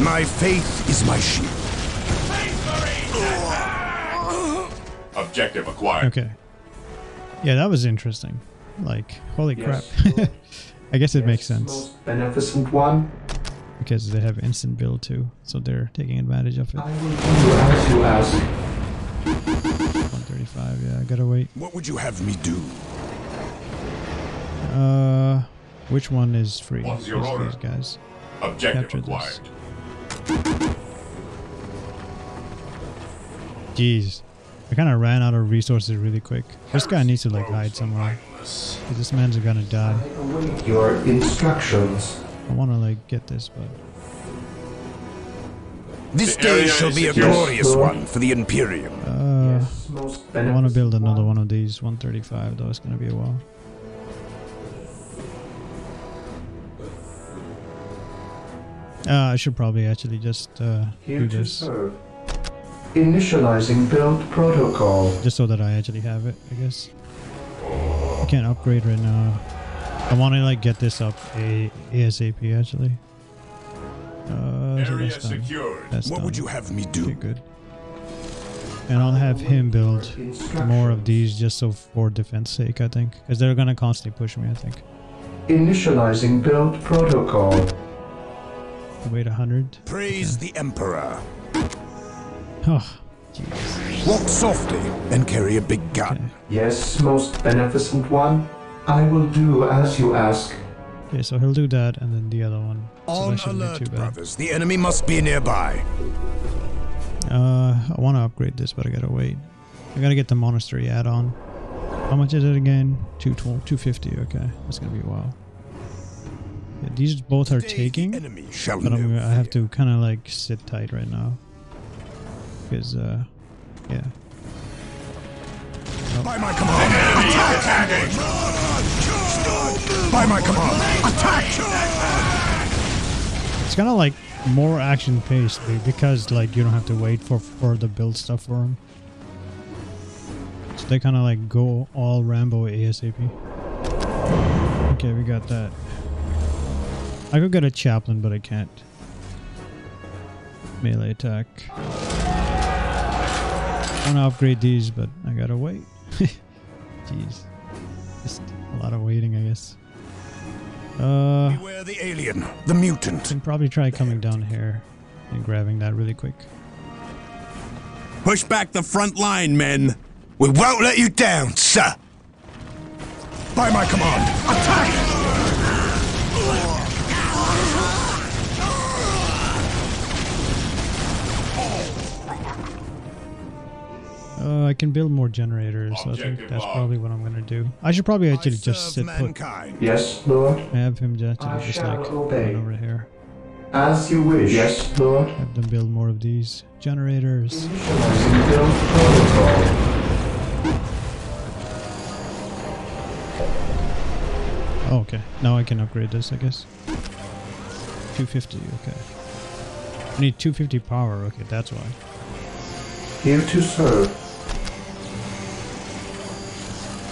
Speaker 2: My faith is my shield.
Speaker 7: Objective acquired.
Speaker 1: Okay. Yeah, that was interesting. Like, holy
Speaker 4: Yes.
Speaker 1: crap. [LAUGHS] I guess it makes sense
Speaker 4: Most beneficent one,
Speaker 1: because they have instant build too, so they're taking advantage of it.
Speaker 4: I will do you ask.
Speaker 1: 135, yeah, I gotta wait.
Speaker 2: What would you have me do?
Speaker 1: Uh, which one is free?
Speaker 7: What's your
Speaker 1: These-
Speaker 7: order?
Speaker 1: These guys.
Speaker 7: Objective
Speaker 1: Capture
Speaker 7: acquired.
Speaker 1: this. Jeez, I kind of ran out of resources really quick. This guy needs to like hide somewhere. 'cause This man's gonna die.
Speaker 4: I await your instructions.
Speaker 1: I want to like get this, but
Speaker 2: This
Speaker 7: The
Speaker 2: day shall be a glorious one for the Imperium.
Speaker 1: uh,
Speaker 4: Yes,
Speaker 1: I want to build another one of these. 135 though. It's gonna be a while. Uh, I should probably actually just uh,
Speaker 4: Here
Speaker 1: do this.
Speaker 4: Initializing build protocol.
Speaker 1: just so that I actually have it. I guess I can't upgrade right now. I want to like get this up a ASAP actually. Uh, so
Speaker 7: Area
Speaker 1: that's
Speaker 7: secured.
Speaker 1: That's
Speaker 2: What
Speaker 1: done.
Speaker 2: would you have me
Speaker 1: Okay,
Speaker 2: do?
Speaker 1: good. And I'll have him build more of these just so for defense sake, I think, because they're gonna constantly push me. I think.
Speaker 4: Initializing build protocol.
Speaker 1: Wait a hundred.
Speaker 2: Praise the Emperor.
Speaker 1: Oh, jeez.
Speaker 2: Walk softly and carry a big gun.
Speaker 1: Okay.
Speaker 4: Yes, most beneficent one. I will do as you ask.
Speaker 1: Okay, so he'll do that, and then the other one.
Speaker 2: On
Speaker 1: that
Speaker 2: alert, brothers. The enemy must be nearby.
Speaker 1: Uh, I want to upgrade this, but I gotta wait. I gotta get the monastery add-on. How much is it again? 212 250. Okay, that's gonna be a while. Yeah, these both are
Speaker 2: Today
Speaker 1: taking,
Speaker 2: enemy shall
Speaker 1: but I'm, gonna- I have to kind of like sit tight right now. Because, uh, yeah.
Speaker 2: By my command, attack! By my command, attack!
Speaker 1: It's kind of like more action paced because like you don't have to wait for the build stuff for them. So they kind of like go all Rambo ASAP. Okay, we got that. I could get a chaplain, but I can't. Melee attack. I want to upgrade these, but I gotta wait. [LAUGHS] Jeez, just a lot of waiting, I guess. Uh.
Speaker 2: Beware the alien, the mutant.
Speaker 1: can probably try coming down here and grabbing that really quick.
Speaker 9: Push back the front line, men.
Speaker 2: We won't let you down, sir. By my command, attack!
Speaker 1: Uh, I can build more generators, so I think that's
Speaker 7: locked.
Speaker 1: probably what I'm gonna do. I should probably actually
Speaker 2: I
Speaker 1: just
Speaker 2: serve
Speaker 1: sit put.
Speaker 4: Yes, Lord.
Speaker 1: Have him just,
Speaker 4: I
Speaker 1: just like
Speaker 4: obey.
Speaker 1: over here.
Speaker 4: As you wish. Yes, Lord.
Speaker 1: Have them build more of these generators.
Speaker 4: Initializing build protocol.
Speaker 1: Oh, okay. Now I can upgrade this, I guess. 250. Okay. I need 250 power. Okay, that's why.
Speaker 4: Here to serve.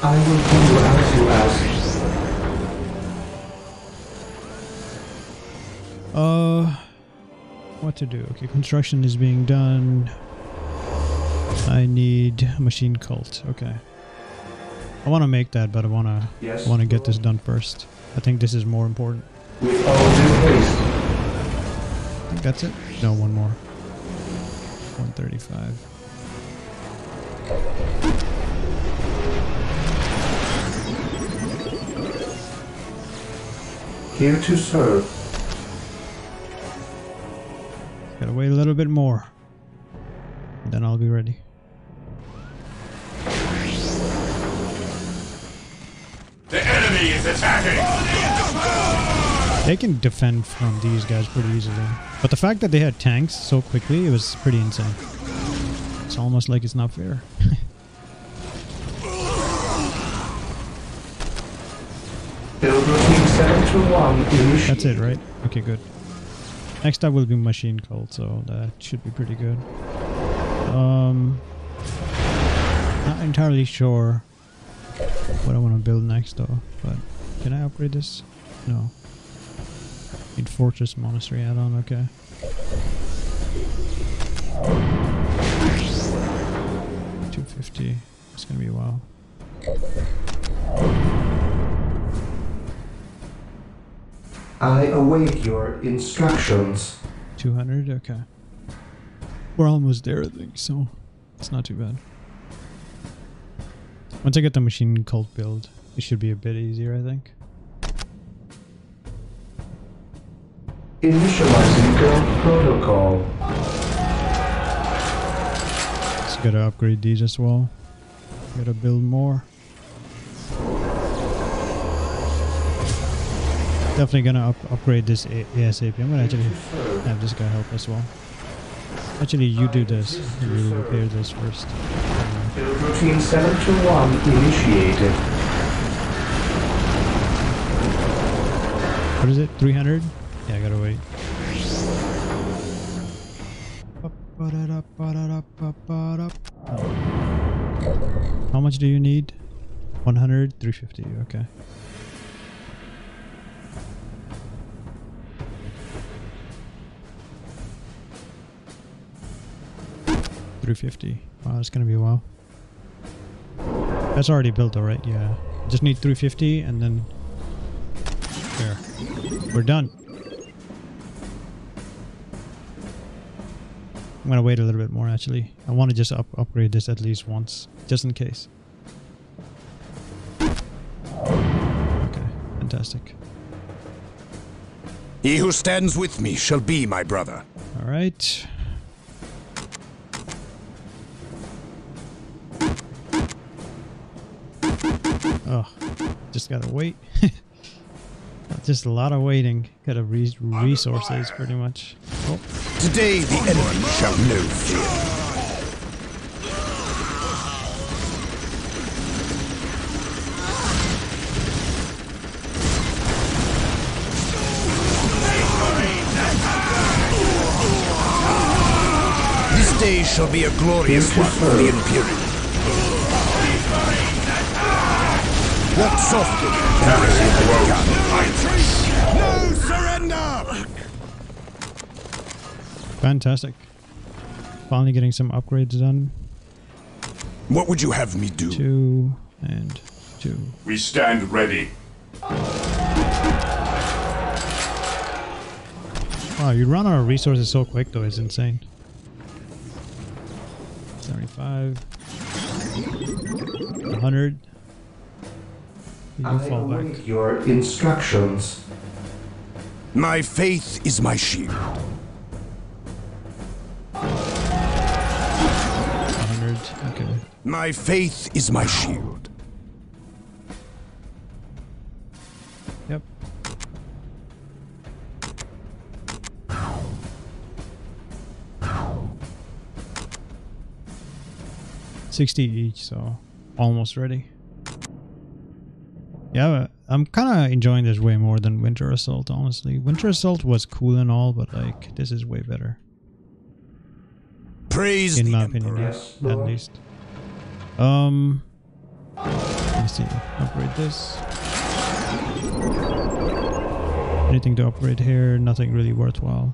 Speaker 4: I will do as you ask.
Speaker 1: Uh, what to do? Okay, construction is being done. I need machine cult. Okay. I want to make that, but I want to
Speaker 4: Yes,
Speaker 1: want to get this done first. I think this is more important.
Speaker 4: With all due haste.
Speaker 1: I think that's it. No, one more. 135.
Speaker 4: Here to serve.
Speaker 1: Gotta wait a little bit more. And then I'll be ready.
Speaker 3: The enemy is attacking!
Speaker 1: They can defend from these guys pretty easily. But the fact that they had tanks so quickly, it was pretty insane. It's almost like it's not fair.
Speaker 4: Build routine 721 initiated.
Speaker 1: That's it, right? Okay, good. Next up will be Machine Cult, so that should be pretty good. Um, not entirely sure what I want to build next, though. But can I upgrade this? No. Need Fortress Monastery add-on. Okay. Two fifty. It's gonna be a while.
Speaker 4: I await your instructions.
Speaker 1: 200 okay. We're almost there i think so it's not too bad. Once i get the machine cult build it should be a bit easier i think.
Speaker 4: Initializing build protocol.
Speaker 1: just gotta upgrade these as well. Gotta build more definitely gonna up- upgrade this A- asap i'm gonna actually have this guy help as well actually you do this you repair this first
Speaker 4: Build routine 721 initiated.
Speaker 1: What is it? 300? Yeah, I gotta wait. How much do you need? 100? 350, okay. Three fifty. Wow, it's gonna be a while. That's already built, alright. Yeah, just need three fifty, and then there. We're done. I'm gonna wait a little bit more actually. I want to just up upgrade this at least once, just in case. Okay, fantastic.
Speaker 2: He who stands with me shall be my brother.
Speaker 1: All right. Oh, just gotta wait. [LAUGHS] just a lot of waiting. Gotta re resources pretty much. Oh,
Speaker 2: Today the enemy shall know fear. This day shall be a glorious one for the Imperium. Walk softly. No surrender!
Speaker 1: fantastic. Finally getting some upgrades done.
Speaker 2: What would you have me do?
Speaker 1: Two and two.
Speaker 3: We stand ready.
Speaker 1: Wow, you run out of resources so quick though, it's insane. 75. 100. You
Speaker 4: I
Speaker 1: fall back.
Speaker 4: your instructions.
Speaker 2: My faith is my shield.
Speaker 1: 100. Okay.
Speaker 2: My faith is my shield.
Speaker 1: Yep. Sixty each, so almost ready. Yeah, I'm kind of enjoying this way more than Winter Assault. Honestly, Winter Assault was cool and all, but like this is way better
Speaker 2: Praise
Speaker 1: in my opinion,
Speaker 4: Yes,
Speaker 1: at least. Um, let me see. Upgrade this. Anything to upgrade here? Nothing really worthwhile.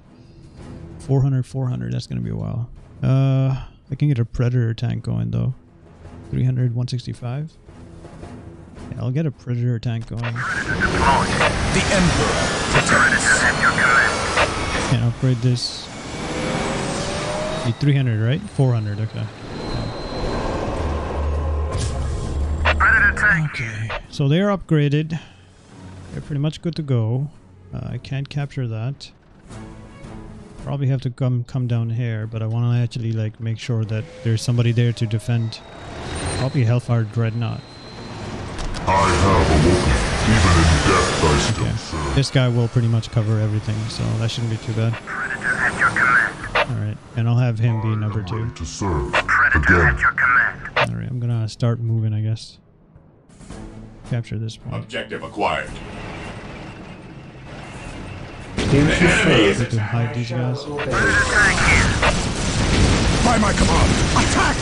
Speaker 1: 400, 400. That's gonna be a while. Uh, I can get a Predator tank going though. 300, 165. I'll get a predator tank going.
Speaker 2: The Emperor
Speaker 8: Predator at your command.
Speaker 1: Can't upgrade this. Need 300, right? 400, okay.
Speaker 8: Predator tank
Speaker 1: Okay, so they're upgraded. They're pretty much good to go. Uh, I can't capture that. Probably have to come come down here, but I want to actually like make sure that there's somebody there to defend. Probably Hellfire Dreadnought.
Speaker 7: I have awoken. Even in death I still
Speaker 1: Okay.
Speaker 7: serve.
Speaker 1: This guy will pretty much cover everything, so that shouldn't be too bad.
Speaker 8: Predator at your command.
Speaker 1: All right, and I'll have him be number two.
Speaker 7: to serve.
Speaker 8: Predator
Speaker 7: Again.
Speaker 8: at your command.
Speaker 1: All right, I'm gonna start moving, I guess. Capture this point.
Speaker 5: Objective acquired.
Speaker 4: Here to
Speaker 1: I
Speaker 4: serve.
Speaker 1: can hide these guys.
Speaker 8: Predator tank here.
Speaker 2: By my command, attack!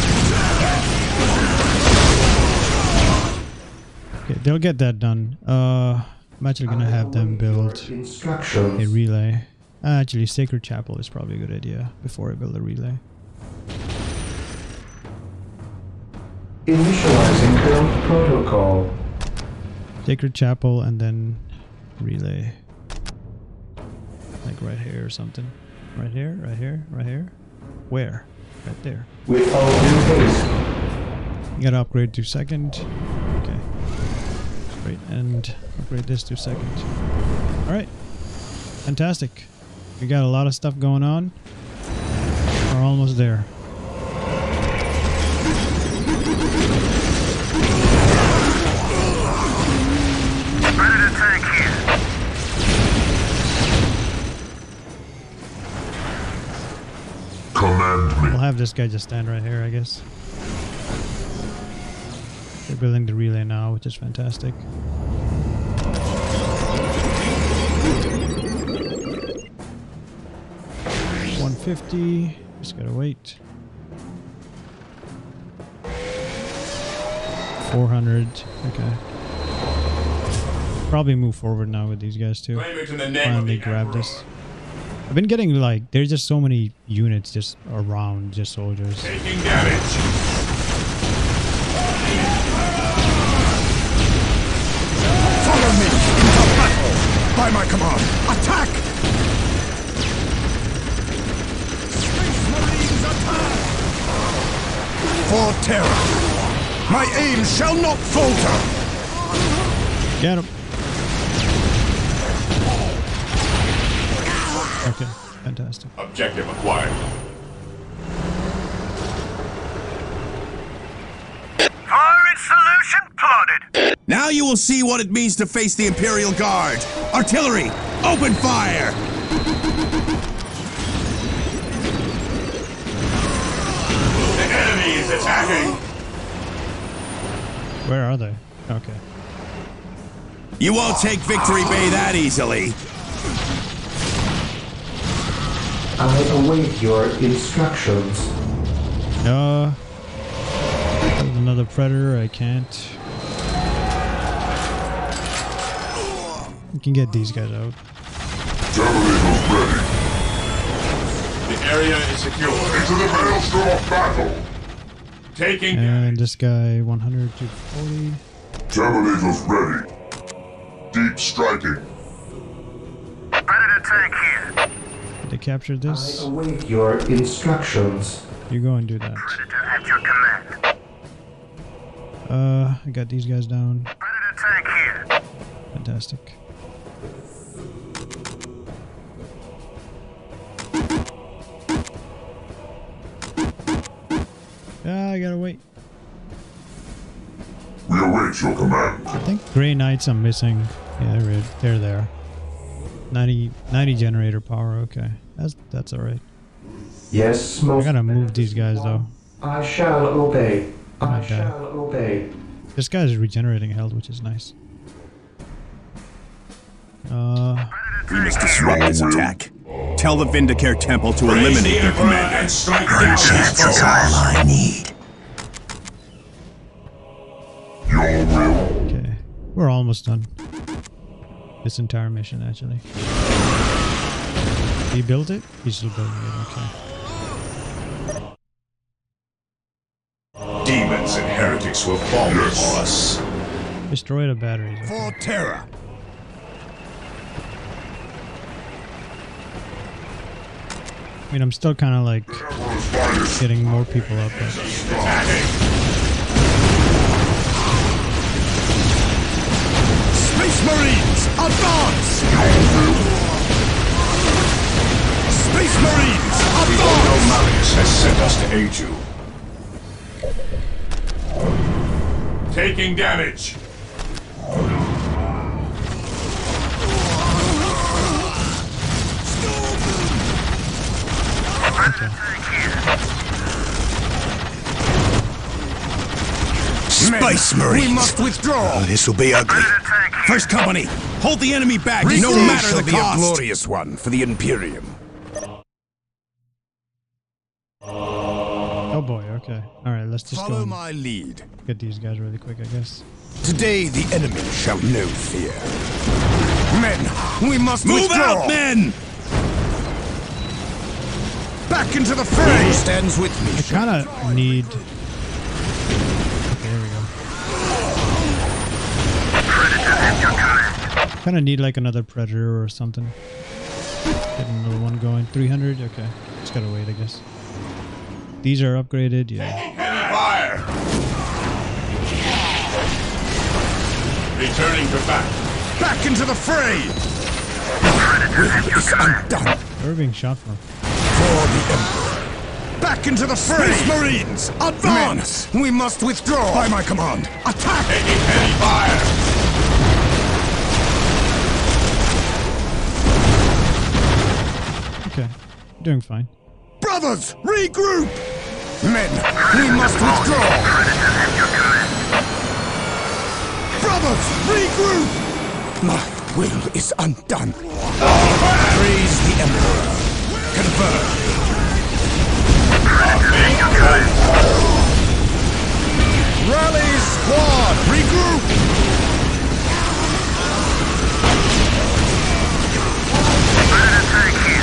Speaker 1: Okay, they'll get that done. Uh, I'm actually gonna have them build a relay. Uh, actually, Sacred Chapel is probably a good idea before I build a relay.
Speaker 4: Initializing build protocol.
Speaker 1: Sacred Chapel and then relay. Like right here or something. Right here, right here, right here. Where? Right there.
Speaker 4: With all due haste.
Speaker 1: You gotta upgrade to second. And upgrade this to second. Alright. Fantastic. We got a lot of stuff going on. We're almost there.
Speaker 8: Predator tank here.
Speaker 7: Command
Speaker 1: We'll have this guy just stand right here, I guess. Building the relay now, which is fantastic. One fifty. Just gotta wait. Four hundred. Okay. Probably move forward now with these guys too.
Speaker 5: Claim it in the name of
Speaker 1: Finally grab
Speaker 5: Emperor.
Speaker 1: this. I've been getting like there's just so many units just around just soldiers.
Speaker 5: Taking damage.
Speaker 2: By my command, attack! Space Marines attack! For Terra! My aim shall not falter!
Speaker 1: Get him. Okay, fantastic.
Speaker 5: Objective acquired.
Speaker 9: Now you will see what it means to face the Imperial Guard. Artillery, open fire!
Speaker 5: The enemy is attacking.
Speaker 1: Where are they? Okay.
Speaker 9: You won't take Victory Bay that easily.
Speaker 4: I await your instructions.
Speaker 1: Uh, another predator. I can't. We can get these guys out.
Speaker 7: Terminators ready.
Speaker 5: The area is secure.
Speaker 7: Into the maelstrom of battle.
Speaker 5: Taking
Speaker 1: And this guy 100 to 40.
Speaker 7: Terminators ready. Deep striking.
Speaker 8: Predator tank here.
Speaker 1: Did they capture
Speaker 4: I
Speaker 1: this?
Speaker 4: await your instructions.
Speaker 1: You go and do that.
Speaker 8: Predator at your command.
Speaker 1: Uh, I got these guys down.
Speaker 8: Predator tank here.
Speaker 1: Fantastic. Yeah, I gotta wait.
Speaker 7: We await your command.
Speaker 1: I think Grey Knights I'm missing. Yeah, they're, they're there. 90, 90 generator power, okay. That's that's alright.
Speaker 4: Yes,
Speaker 1: I
Speaker 4: most.
Speaker 1: gotta move these guys though.
Speaker 4: I shall obey. I
Speaker 1: Not bad.
Speaker 4: shall obey.
Speaker 1: This guy's regenerating health, which is nice. Uh,
Speaker 9: We must disrupt this attack. Tell the Vindicare Temple to eliminate their
Speaker 5: Emperor
Speaker 9: commander.
Speaker 5: and strike down his foes.
Speaker 3: I need.
Speaker 1: Okay. We're almost done. This entire mission, actually. He built it? He's still building it, okay.
Speaker 5: Demons and heretics will fall before us.
Speaker 1: Destroy the batteries. okay.
Speaker 2: For Terra.
Speaker 1: I mean, I'm still kind of like getting more people up. But
Speaker 2: Space Marines, advance! Space Marines, advance!
Speaker 3: Malleus has sent us to aid you. Taking damage.
Speaker 2: Space Marines! We must withdraw!
Speaker 9: This will be ugly. First Company, hold the enemy back, no
Speaker 2: Victory
Speaker 9: matter
Speaker 2: shall
Speaker 9: the
Speaker 2: be
Speaker 9: cost.
Speaker 2: a glorious one for the Imperium.
Speaker 1: oh boy, okay. All right, let's just go
Speaker 2: Follow
Speaker 1: and
Speaker 2: my lead.
Speaker 1: get these guys really quick, I guess.
Speaker 2: Today the enemy shall know fear. Men, we must
Speaker 9: Move
Speaker 2: withdraw!
Speaker 9: out, men!
Speaker 2: Back into the fray! Who stands with me?
Speaker 1: I kind of need. Okay, there we go.
Speaker 8: Predator at your command.
Speaker 1: Kind of need like another predator or something. Get another one going. 300. Okay, just gotta wait, I guess. These are upgraded. Yeah.
Speaker 3: Heavy fire. Returning to battle.
Speaker 2: Back into the fray!
Speaker 8: Predator at your
Speaker 2: It's
Speaker 1: We're being shot from.
Speaker 2: for the Emperor. Back into the fray! Space Marines, advance! we must withdraw! By my command, attack!
Speaker 3: Taking heavy fire.
Speaker 1: Okay, doing fine.
Speaker 2: Brothers, regroup! Men, we must withdraw!
Speaker 8: Predator at your command.
Speaker 2: Brothers, regroup! My will is undone. Praise the Emperor. Confirm.
Speaker 8: Predator at your command.
Speaker 2: Rally squad, regroup!
Speaker 8: Predator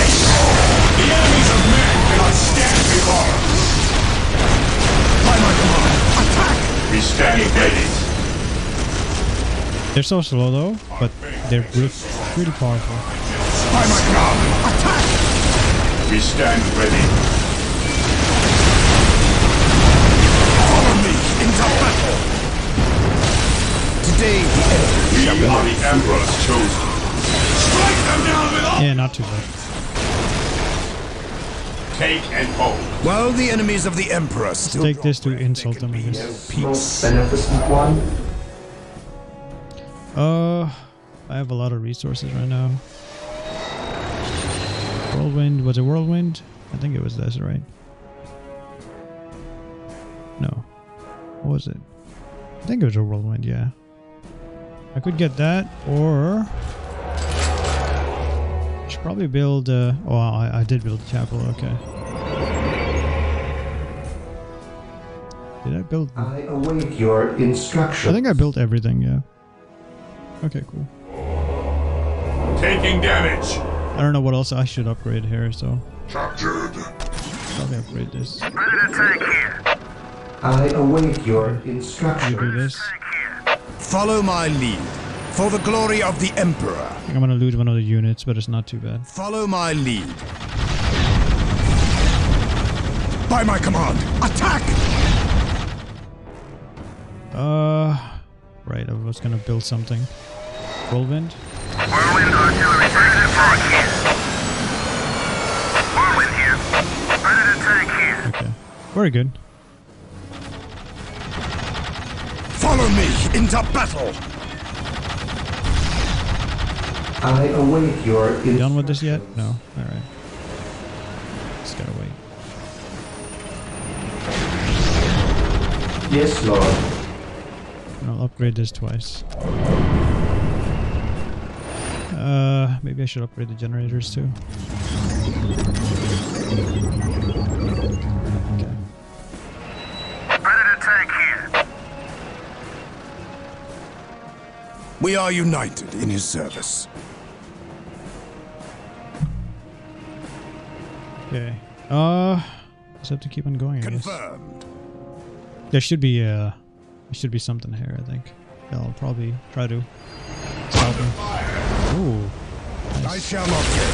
Speaker 2: attack!
Speaker 3: We.
Speaker 1: They're so slow though, but they're re- pretty powerful.
Speaker 2: By my command, attack!
Speaker 3: We stand ready.
Speaker 2: Follow me into battle! Today the enemy
Speaker 3: We
Speaker 2: shall
Speaker 3: are the Emperor's chosen. Strike them down with all.
Speaker 1: Yeah, not too bad.
Speaker 3: Take and hold.
Speaker 2: While the enemies of the Emperor still
Speaker 1: take this to insult them, I
Speaker 2: be
Speaker 1: guess.
Speaker 2: no Peace.
Speaker 4: beneficent.
Speaker 1: Uh, I have a lot of resources right now. Whirlwind was it whirlwind? I think it was this, right? No, what was it? I think it was a whirlwind. Yeah, I could get that, or I should probably build. Uh, oh, I, I did build a chapel. Okay. Did I build?
Speaker 4: I await your instruction.
Speaker 1: I think I built everything. Yeah. Okay, cool.
Speaker 3: Taking damage.
Speaker 1: I don't know what else I should upgrade here, so
Speaker 7: Captured.
Speaker 1: probably upgrade this.
Speaker 8: Predator tank here.
Speaker 4: I await your
Speaker 1: Should do this.
Speaker 2: Follow my lead. For the glory of the Emperor.
Speaker 1: I think I'm gonna lose one of the units, but it's not too bad.
Speaker 2: Follow my lead. By my command, attack!
Speaker 1: Uh, right. I was gonna build something. Whirlwind.
Speaker 8: Whirlwind artillery. Predator tank here. Whirlwind here. Predator tank here.
Speaker 1: Okay. Very good.
Speaker 2: Follow me into battle!
Speaker 4: I await your instructions.
Speaker 1: Done with this yet? No. All right. Just gotta wait.
Speaker 4: Yes, Lord.
Speaker 1: No, upgrade this twice. Uh, maybe I should upgrade the generators too. Okay.
Speaker 8: Predator tank here.
Speaker 2: We are united in his service.
Speaker 1: Okay. Uh, just have to keep on going. I guess.
Speaker 2: Confirmed.
Speaker 1: There should be uh, there should be something here. I think. Yeah, I'll probably try to stop him. Ooh.
Speaker 2: I shall not fail.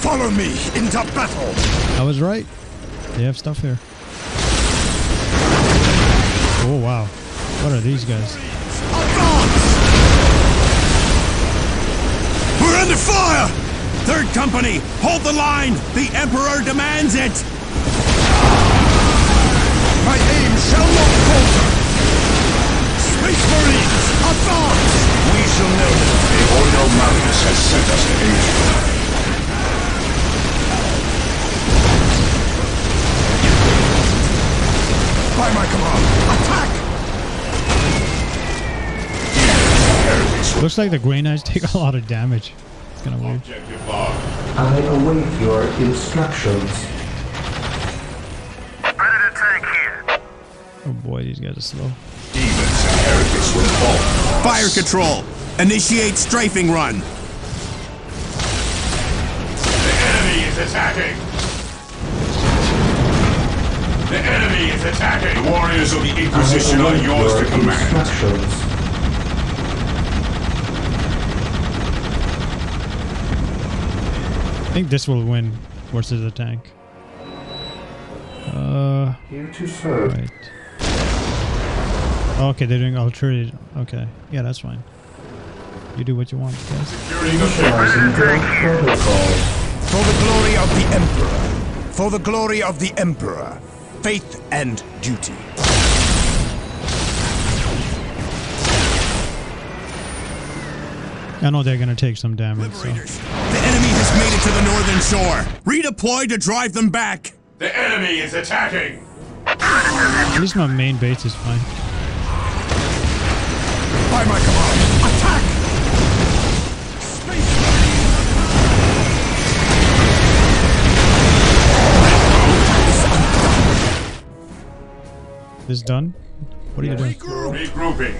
Speaker 2: Follow me into battle.
Speaker 1: I was right. They have stuff here. Oh wow. What are these guys?
Speaker 9: Under fire! Third Company, hold the line! The Emperor demands it!
Speaker 2: My aim shall not falter. Space Marines, advance!
Speaker 3: We shall know that the Ordo Malleus has sent us to aid you.
Speaker 2: By my command, attack!
Speaker 1: Looks like the Grey Knights take a lot of damage. It's kind of weird.
Speaker 4: I await your instructions.
Speaker 8: Predator tank here.
Speaker 1: Oh boy, these guys are slow.
Speaker 3: Demons and heretics will fall.
Speaker 9: Fire control! Initiate strafing run!
Speaker 5: The enemy is attacking. The enemy is attacking.
Speaker 3: The warriors of the Inquisition are yours
Speaker 4: your
Speaker 3: to command.
Speaker 1: I think this will win versus the tank. Uh,
Speaker 4: Here to serve.
Speaker 1: right. Okay, they're doing alternative. Okay, yeah, that's fine. You do what you want, guys.
Speaker 5: Securing the ship.
Speaker 4: Initializing your protocol.
Speaker 2: For the glory of the Emperor. For the glory of the Emperor. Faith and duty.
Speaker 1: I know they're gonna take some damage. So.
Speaker 9: Liberators, the enemy has made it to the northern shore. Redeploy to drive them back.
Speaker 5: The enemy is attacking.
Speaker 1: At least my main base is fine.
Speaker 2: By my command, attack! Space
Speaker 1: This done? What are you doing?
Speaker 5: Regrouping.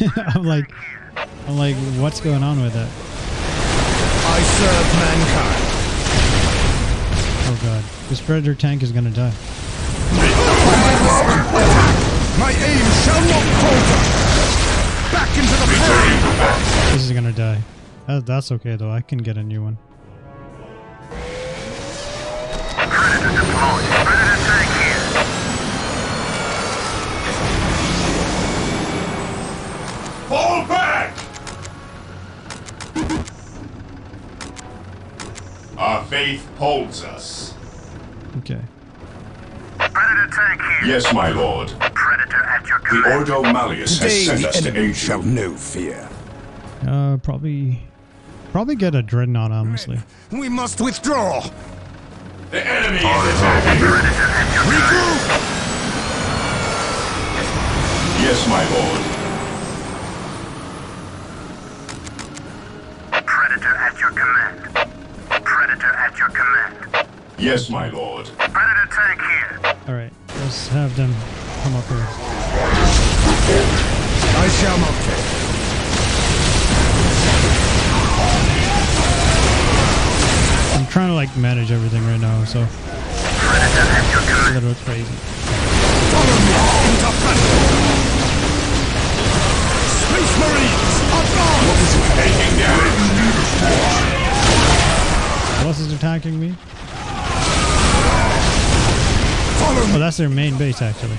Speaker 5: [LAUGHS]
Speaker 1: I'm like, I'm like, what's going on with that?
Speaker 2: I serve mankind.
Speaker 1: Oh god, this predator tank is gonna die.
Speaker 2: My aim shall not falter! Back into the fray!
Speaker 1: This is gonna die. That, that's okay though. I can get a new one.
Speaker 8: Predator deployed. Predator tank here.
Speaker 5: Fall back. Our faith holds us.
Speaker 1: Okay.
Speaker 8: Predator tank here.
Speaker 3: Yes, my lord.
Speaker 8: Predator at your
Speaker 3: The
Speaker 8: command.
Speaker 3: Ordo Malleus has
Speaker 2: Today
Speaker 3: sent
Speaker 2: the
Speaker 3: us to
Speaker 2: enemy
Speaker 3: aid
Speaker 2: shall
Speaker 3: you.
Speaker 2: know fear.
Speaker 1: Uh, probably, probably get a dreadnought honestly.
Speaker 2: We must withdraw!
Speaker 5: The enemy is attacking.
Speaker 8: Predator at your.
Speaker 2: Regroup!
Speaker 3: Yes, my lord.
Speaker 8: Predator at your command. Predator at your command.
Speaker 3: Yes, my lord.
Speaker 8: Predator tank here.
Speaker 1: All right, let's have them come up here.
Speaker 2: I shall not fail.
Speaker 1: I'm trying to like manage everything right now, so
Speaker 8: Predator at your
Speaker 1: a little crazy.
Speaker 2: Follow me into battle! Space Marines, advance!
Speaker 5: Taking damage.
Speaker 1: Else is attacking me? Oh, that's their main base actually.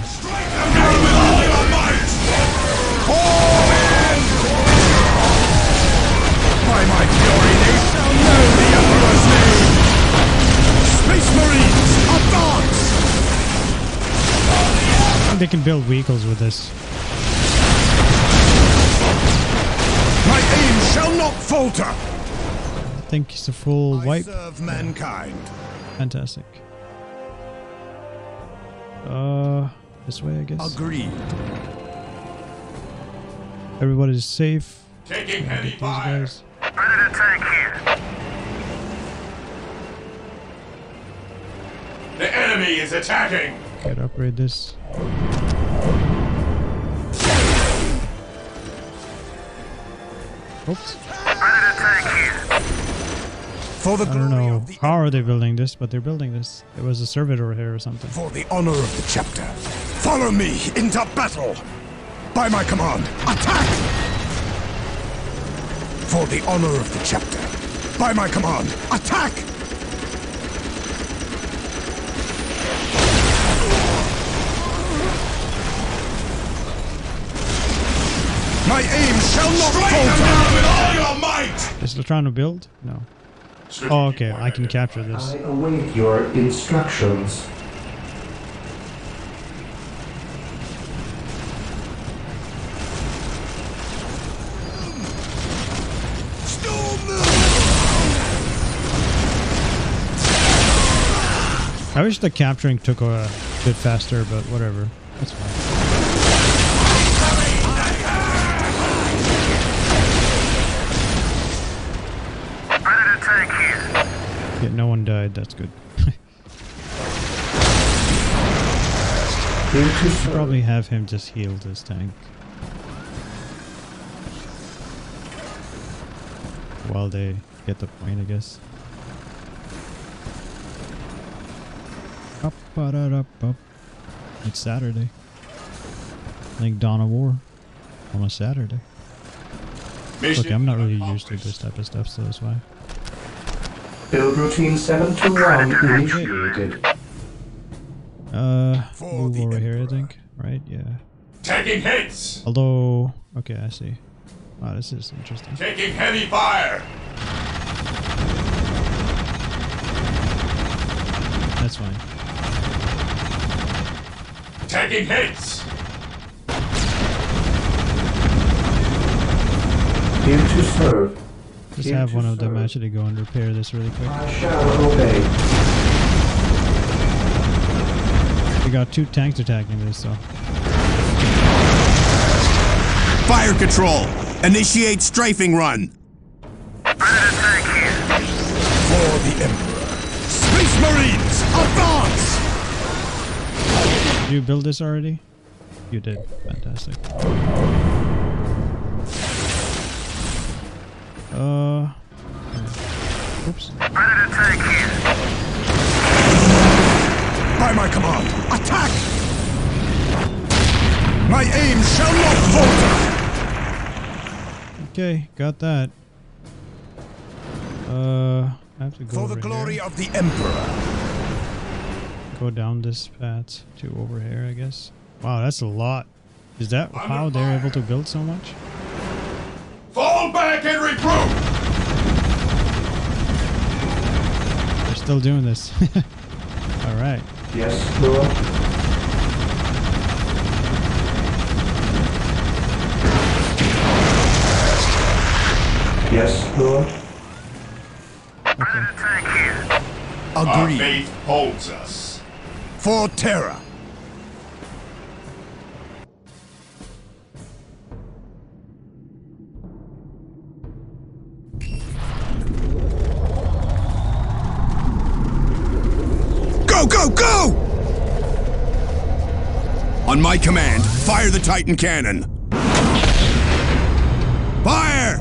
Speaker 2: Space Marines,
Speaker 1: they can build vehicles with this.
Speaker 2: My aim shall not falter!
Speaker 1: Think he's a full
Speaker 2: I
Speaker 1: wipe.
Speaker 2: serve mankind.
Speaker 1: Fantastic. Uh, this way, I guess.
Speaker 2: Agreed.
Speaker 1: Everybody's safe.
Speaker 5: Taking
Speaker 1: Get
Speaker 5: heavy
Speaker 1: these
Speaker 5: fire.
Speaker 1: guys.
Speaker 8: Predator tank here.
Speaker 5: The enemy is attacking.
Speaker 1: Get upgrade this. Oops.
Speaker 8: Predator tank here.
Speaker 2: For the
Speaker 1: I don't know
Speaker 2: of the
Speaker 1: how are they building this, but they're building this. There was a servitor here or something.
Speaker 2: For the honor of the chapter. Follow me into battle. By my command, attack! For the honor of the chapter. By my command, attack! My aim shall not
Speaker 5: Strike them
Speaker 2: falter!
Speaker 5: down with all your might.
Speaker 1: They're trying to build? No. Oh, okay. I can capture this.
Speaker 4: I await your instructions.
Speaker 1: I wish the capturing took a bit faster, but whatever. That's fine. Yeah, no one died. That's good.
Speaker 4: Here to serve.
Speaker 1: Probably have him just heal this tank. While they get the point, I guess. Up, ba, da, da, up. It's Saturday. I think Dawn of War on a Saturday.
Speaker 5: Mission
Speaker 1: Okay, I'm not really used to this type of stuff, so that's why.
Speaker 4: Build routine 721 initiated.
Speaker 1: Uh,
Speaker 2: For
Speaker 1: move
Speaker 2: the
Speaker 1: over here, I
Speaker 2: Emperor.
Speaker 1: think. Right? Yeah.
Speaker 5: Taking hits.
Speaker 1: Although, okay, I see. Wow, this is interesting.
Speaker 5: Taking heavy fire.
Speaker 1: That's fine.
Speaker 5: Taking hits.
Speaker 4: Here to serve.
Speaker 1: Just
Speaker 4: Here
Speaker 1: have one of them actually go and repair this really quick.
Speaker 4: I shall obey.
Speaker 1: We got two tanks attacking this, so
Speaker 9: Fire control! Initiate strafing run!
Speaker 8: Predator here.
Speaker 2: For the Emperor. Space Marines, advance!
Speaker 1: did you build this already? You did. Fantastic. Uh. Oops.
Speaker 8: Predator tank here.
Speaker 2: By my command, attack! My aim shall not falter!
Speaker 1: Okay, got that. Uh, I have to go
Speaker 2: For the glory
Speaker 1: here.
Speaker 2: of the Emperor.
Speaker 1: Go down this path to over here, I guess. Wow, that's a lot. Is that how they're able to build so much?
Speaker 5: Fall back and regroup.
Speaker 1: They're still doing this. [LAUGHS] All right.
Speaker 4: Yes, Lord. Yes, Lord.
Speaker 8: Predator tank here.
Speaker 5: Our
Speaker 2: Agreed.
Speaker 5: faith holds us.
Speaker 2: For Terra. Go, go, go!
Speaker 9: On my command, fire the Titan cannon! Fire!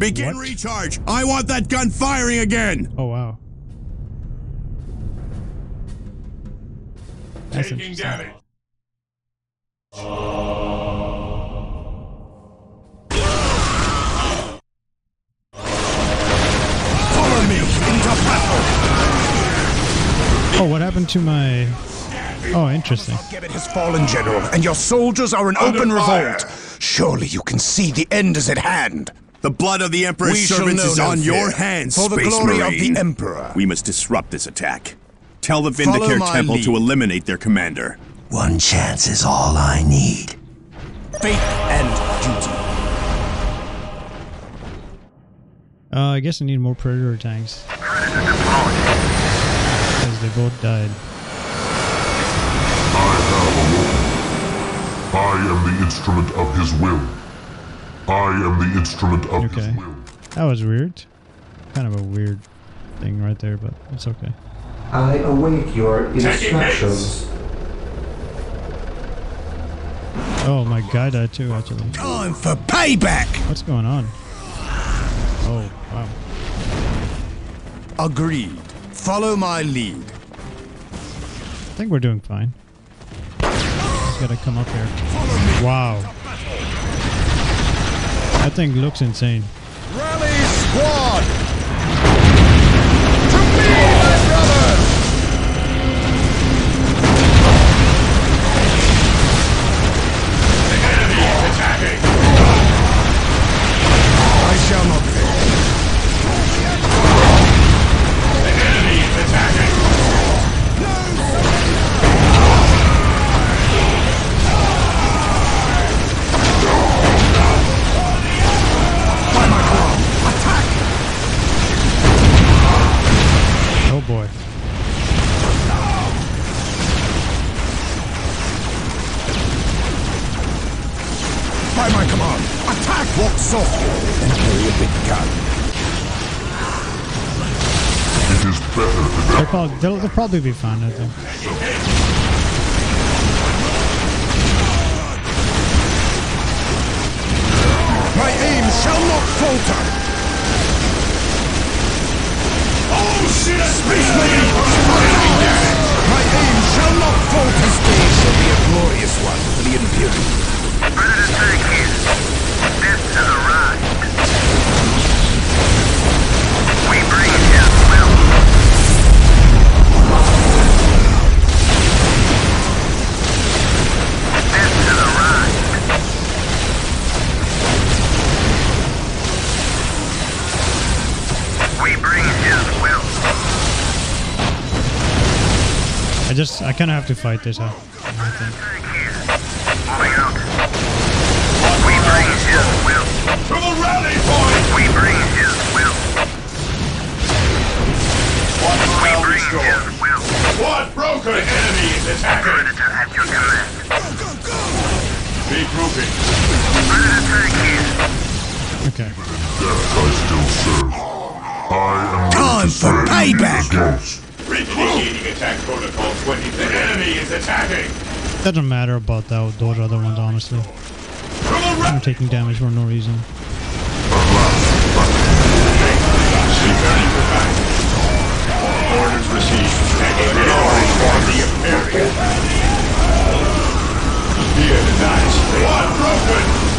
Speaker 9: Begin
Speaker 1: What?
Speaker 9: recharge! I want that gun firing again!
Speaker 1: Oh wow. That's
Speaker 5: Taking damage.
Speaker 2: Follow
Speaker 1: Oh, what happened to my? Oh, interesting.
Speaker 2: Gibbet has fallen, General, and your soldiers are in
Speaker 5: Under
Speaker 2: open
Speaker 5: fire.
Speaker 2: revolt. Surely you can see the end is at hand.
Speaker 9: The blood of the Emperor's
Speaker 2: we
Speaker 9: servants is
Speaker 2: no
Speaker 9: on
Speaker 2: fear.
Speaker 9: your hands,
Speaker 2: For
Speaker 9: Space
Speaker 2: the glory
Speaker 9: Marine.
Speaker 2: of the Emperor.
Speaker 9: We must disrupt this attack. Tell the Vindicare Temple
Speaker 2: lead.
Speaker 9: to eliminate their commander.
Speaker 12: One chance is all I need.
Speaker 2: Faith and duty.
Speaker 1: Uh, I guess I need more Predator tanks.
Speaker 8: Predator deployed.
Speaker 1: Because they both died.
Speaker 7: I have awoken. I am the instrument of his will. I am the instrument of
Speaker 1: Okay.
Speaker 7: his will.
Speaker 1: That was weird. Kind of a weird thing right there, but it's okay.
Speaker 4: I await your instructions.
Speaker 1: Oh, my guy died too, actually.
Speaker 2: Time for payback!
Speaker 1: What's going on? Oh, wow.
Speaker 2: Agreed. Follow my lead.
Speaker 1: I think we're doing fine. Just gotta come up here. Wow. That thing looks insane.
Speaker 2: Rally squad!
Speaker 1: Probably, they'll, they'll probably be fine, I think.
Speaker 2: My aim shall not falter! Oh shit! Space Marine! My aim shall not falter! This day shall be a glorious one for the Imperium.
Speaker 8: Predator tank here. Death has arrived. We bring his
Speaker 1: I just, I kind of have to fight this out. I think.
Speaker 8: Tank here. Moving out. We bring his will.
Speaker 5: To the rally point!
Speaker 8: We bring his will.
Speaker 5: What morale restored?
Speaker 8: his
Speaker 5: broken enemy is attacking?
Speaker 8: Predator at your command.
Speaker 5: Regrouping.
Speaker 8: Predator here.
Speaker 1: Okay.
Speaker 7: death I still serve. I am
Speaker 2: Time for
Speaker 7: serve
Speaker 2: payback.
Speaker 5: Initiating attack protocol 20. The enemy is attacking.
Speaker 1: Doesn't matter about that, those other ones, honestly. I'm taking damage for no reason.
Speaker 5: Returning to battle. Orders received. The Imperium. Fear the dice. What broken?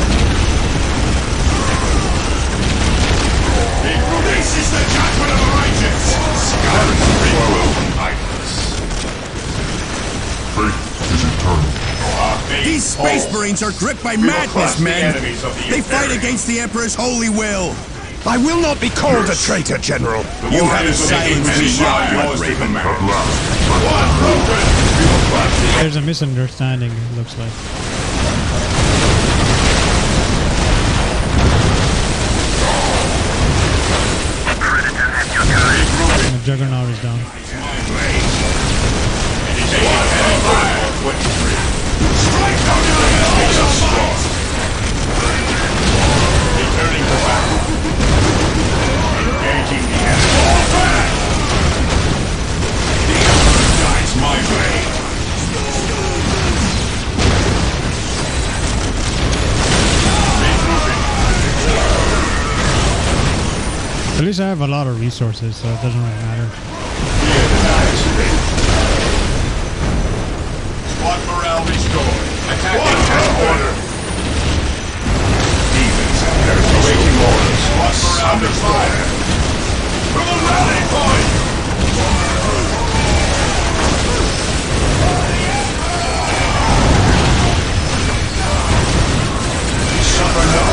Speaker 5: This is the judgment of the righteous. Scars regroup. Lifeless.
Speaker 7: Fate is eternal.
Speaker 5: Our fate
Speaker 2: These Space
Speaker 5: falls.
Speaker 2: Marines are gripped by
Speaker 5: We
Speaker 2: madness,
Speaker 5: crush the
Speaker 2: men!
Speaker 5: the
Speaker 2: They fight against the Emperor's holy will! I will not be called a traitor, General! You have
Speaker 5: Warriors of the
Speaker 2: silenced me, young
Speaker 5: to
Speaker 2: Raven.
Speaker 5: command.
Speaker 7: At last,
Speaker 5: What broken? We will crush the
Speaker 1: There's a misunderstanding, it looks like. Juggernaut is down.
Speaker 5: Returning to
Speaker 1: At least I have a lot of resources, so it doesn't really matter.
Speaker 5: Squad morale restored. Order. Demons awaiting orders. Squad morale. To the rally point! Suffer no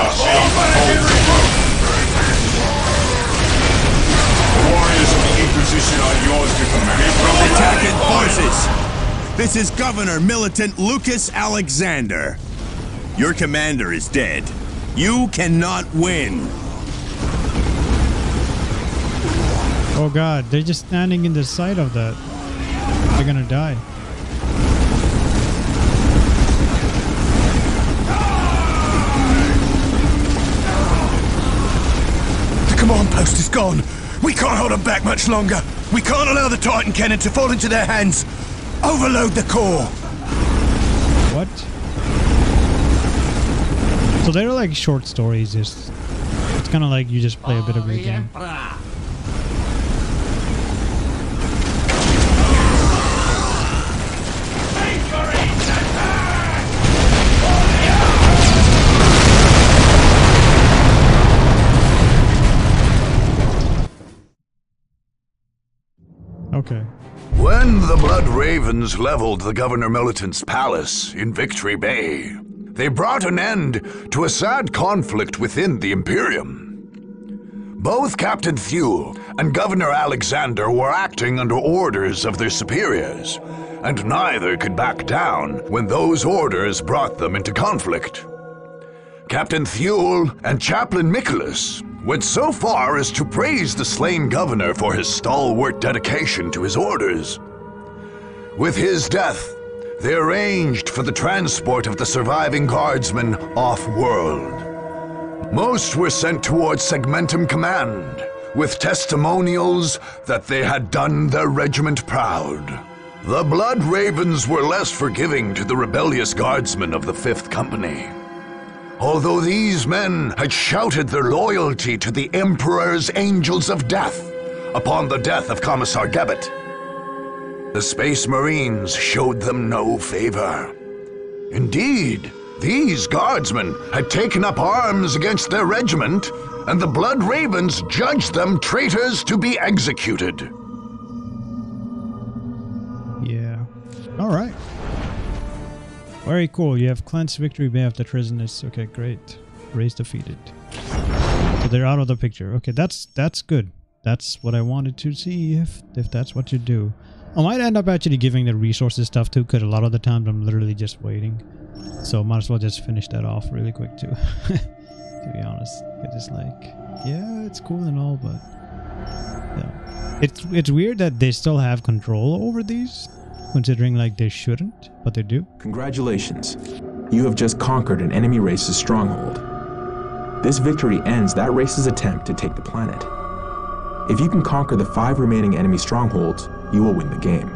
Speaker 5: The warriors of the Inquisition are yours to command.
Speaker 9: Attacking forces! This is Governor Militant Lucas Alexander. Your commander is dead. You cannot win.
Speaker 1: Oh god, they're just standing in the sight of that. They're gonna die.
Speaker 2: The command post is gone. We can't hold them back much longer. We can't allow the Titan cannon to fall into their hands. Overload the core.
Speaker 1: What? So they're like short stories, just it's kinda like you just play a bit of oh, the game. Okay.
Speaker 3: When the Blood Ravens leveled the Governor Militant's palace in Victory Bay, they brought an end to a sad conflict within the Imperium. Both Captain Thule and Governor Alexander were acting under orders of their superiors, and neither could back down when those orders brought them into conflict. Captain Thule and Chaplain Nicholas went so far as to praise the slain governor for his stalwart dedication to his orders. With his death, they arranged for the transport of the surviving guardsmen off-world. Most were sent towards Segmentum Command, with testimonials that they had done their regiment proud. The Blood Ravens were less forgiving to the rebellious guardsmen of the Fifth Company. Although these men had shouted their loyalty to the Emperor's Angels of Death upon the death of Commissar Gebbet, the Space Marines showed them no favor. Indeed, these guardsmen had taken up arms against their regiment, and the Blood Ravens judged them traitors to be executed.
Speaker 1: Yeah. Very cool. You have cleansed Victory Bay of the Trisonus. Okay, great. Race defeated. So they're out of the picture. Okay, that's that's good. That's what I wanted to see if if that's what you do. I might end up actually giving the resources stuff too, because a lot of the times I'm literally just waiting. So might as well just finish that off really quick too. [LAUGHS] to be honest. It's like, yeah, it's cool and all, but yeah. It's it's weird that they still have control over these, considering like they shouldn't, but they do.
Speaker 12: Congratulations. You have just conquered an enemy race's stronghold. This victory ends that race's attempt to take the planet. If you can conquer the five remaining enemy strongholds, you will win the game.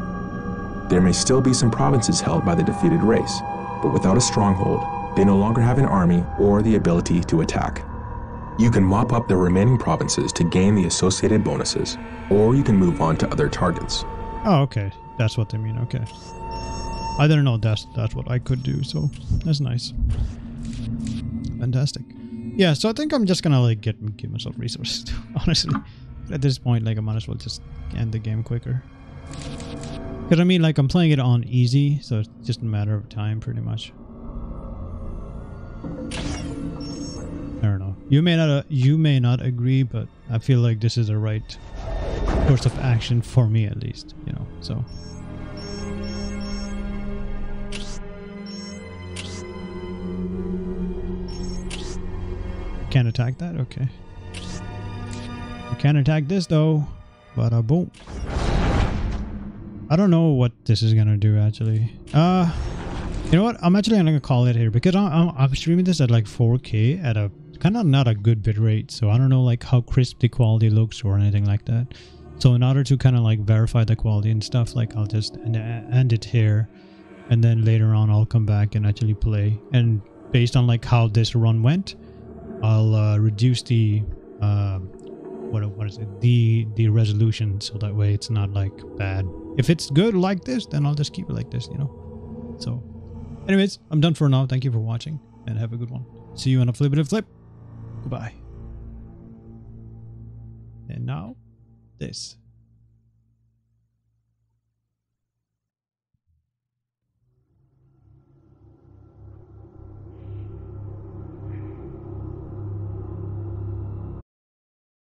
Speaker 12: There may still be some provinces held by the defeated race, but without a stronghold, they no longer have an army or the ability to attack. You can mop up the remaining provinces to gain the associated bonuses, or you can move on to other targets.
Speaker 1: Oh, okay. That's what they mean. Okay. I don't know that's that's what I could do, so that's nice. Fantastic. Yeah, so I think I'm just gonna like get give myself resources. [LAUGHS] Honestly, at this point, like I might as well just end the game quicker. Because I mean, like I'm playing it on easy, so it's just a matter of time, pretty much. I don't know. You may not uh, you may not agree, but I feel like this is the right course of action for me, at least. You know, so. Can't attack that? Okay. You can attack this though. Bada boom. I don't know what this is gonna do actually. Uh, you know what? I'm actually gonna call it here because I'm, I'm, I'm streaming this at like 4K at a kind of not a good bit rate, so I don't know like how crisp the quality looks or anything like that. So in order to kind of like verify the quality and stuff, like I'll just end, end it here, and then later on I'll come back and actually play. And based on like how this run went, I'll uh, reduce the uh, what what is it the the resolution so that way it's not like bad. If it's good like this, then I'll just keep it like this, you know. So, anyways, I'm done for now. Thank you for watching and have a good one. See you on a flip it flip. Goodbye. And now, this.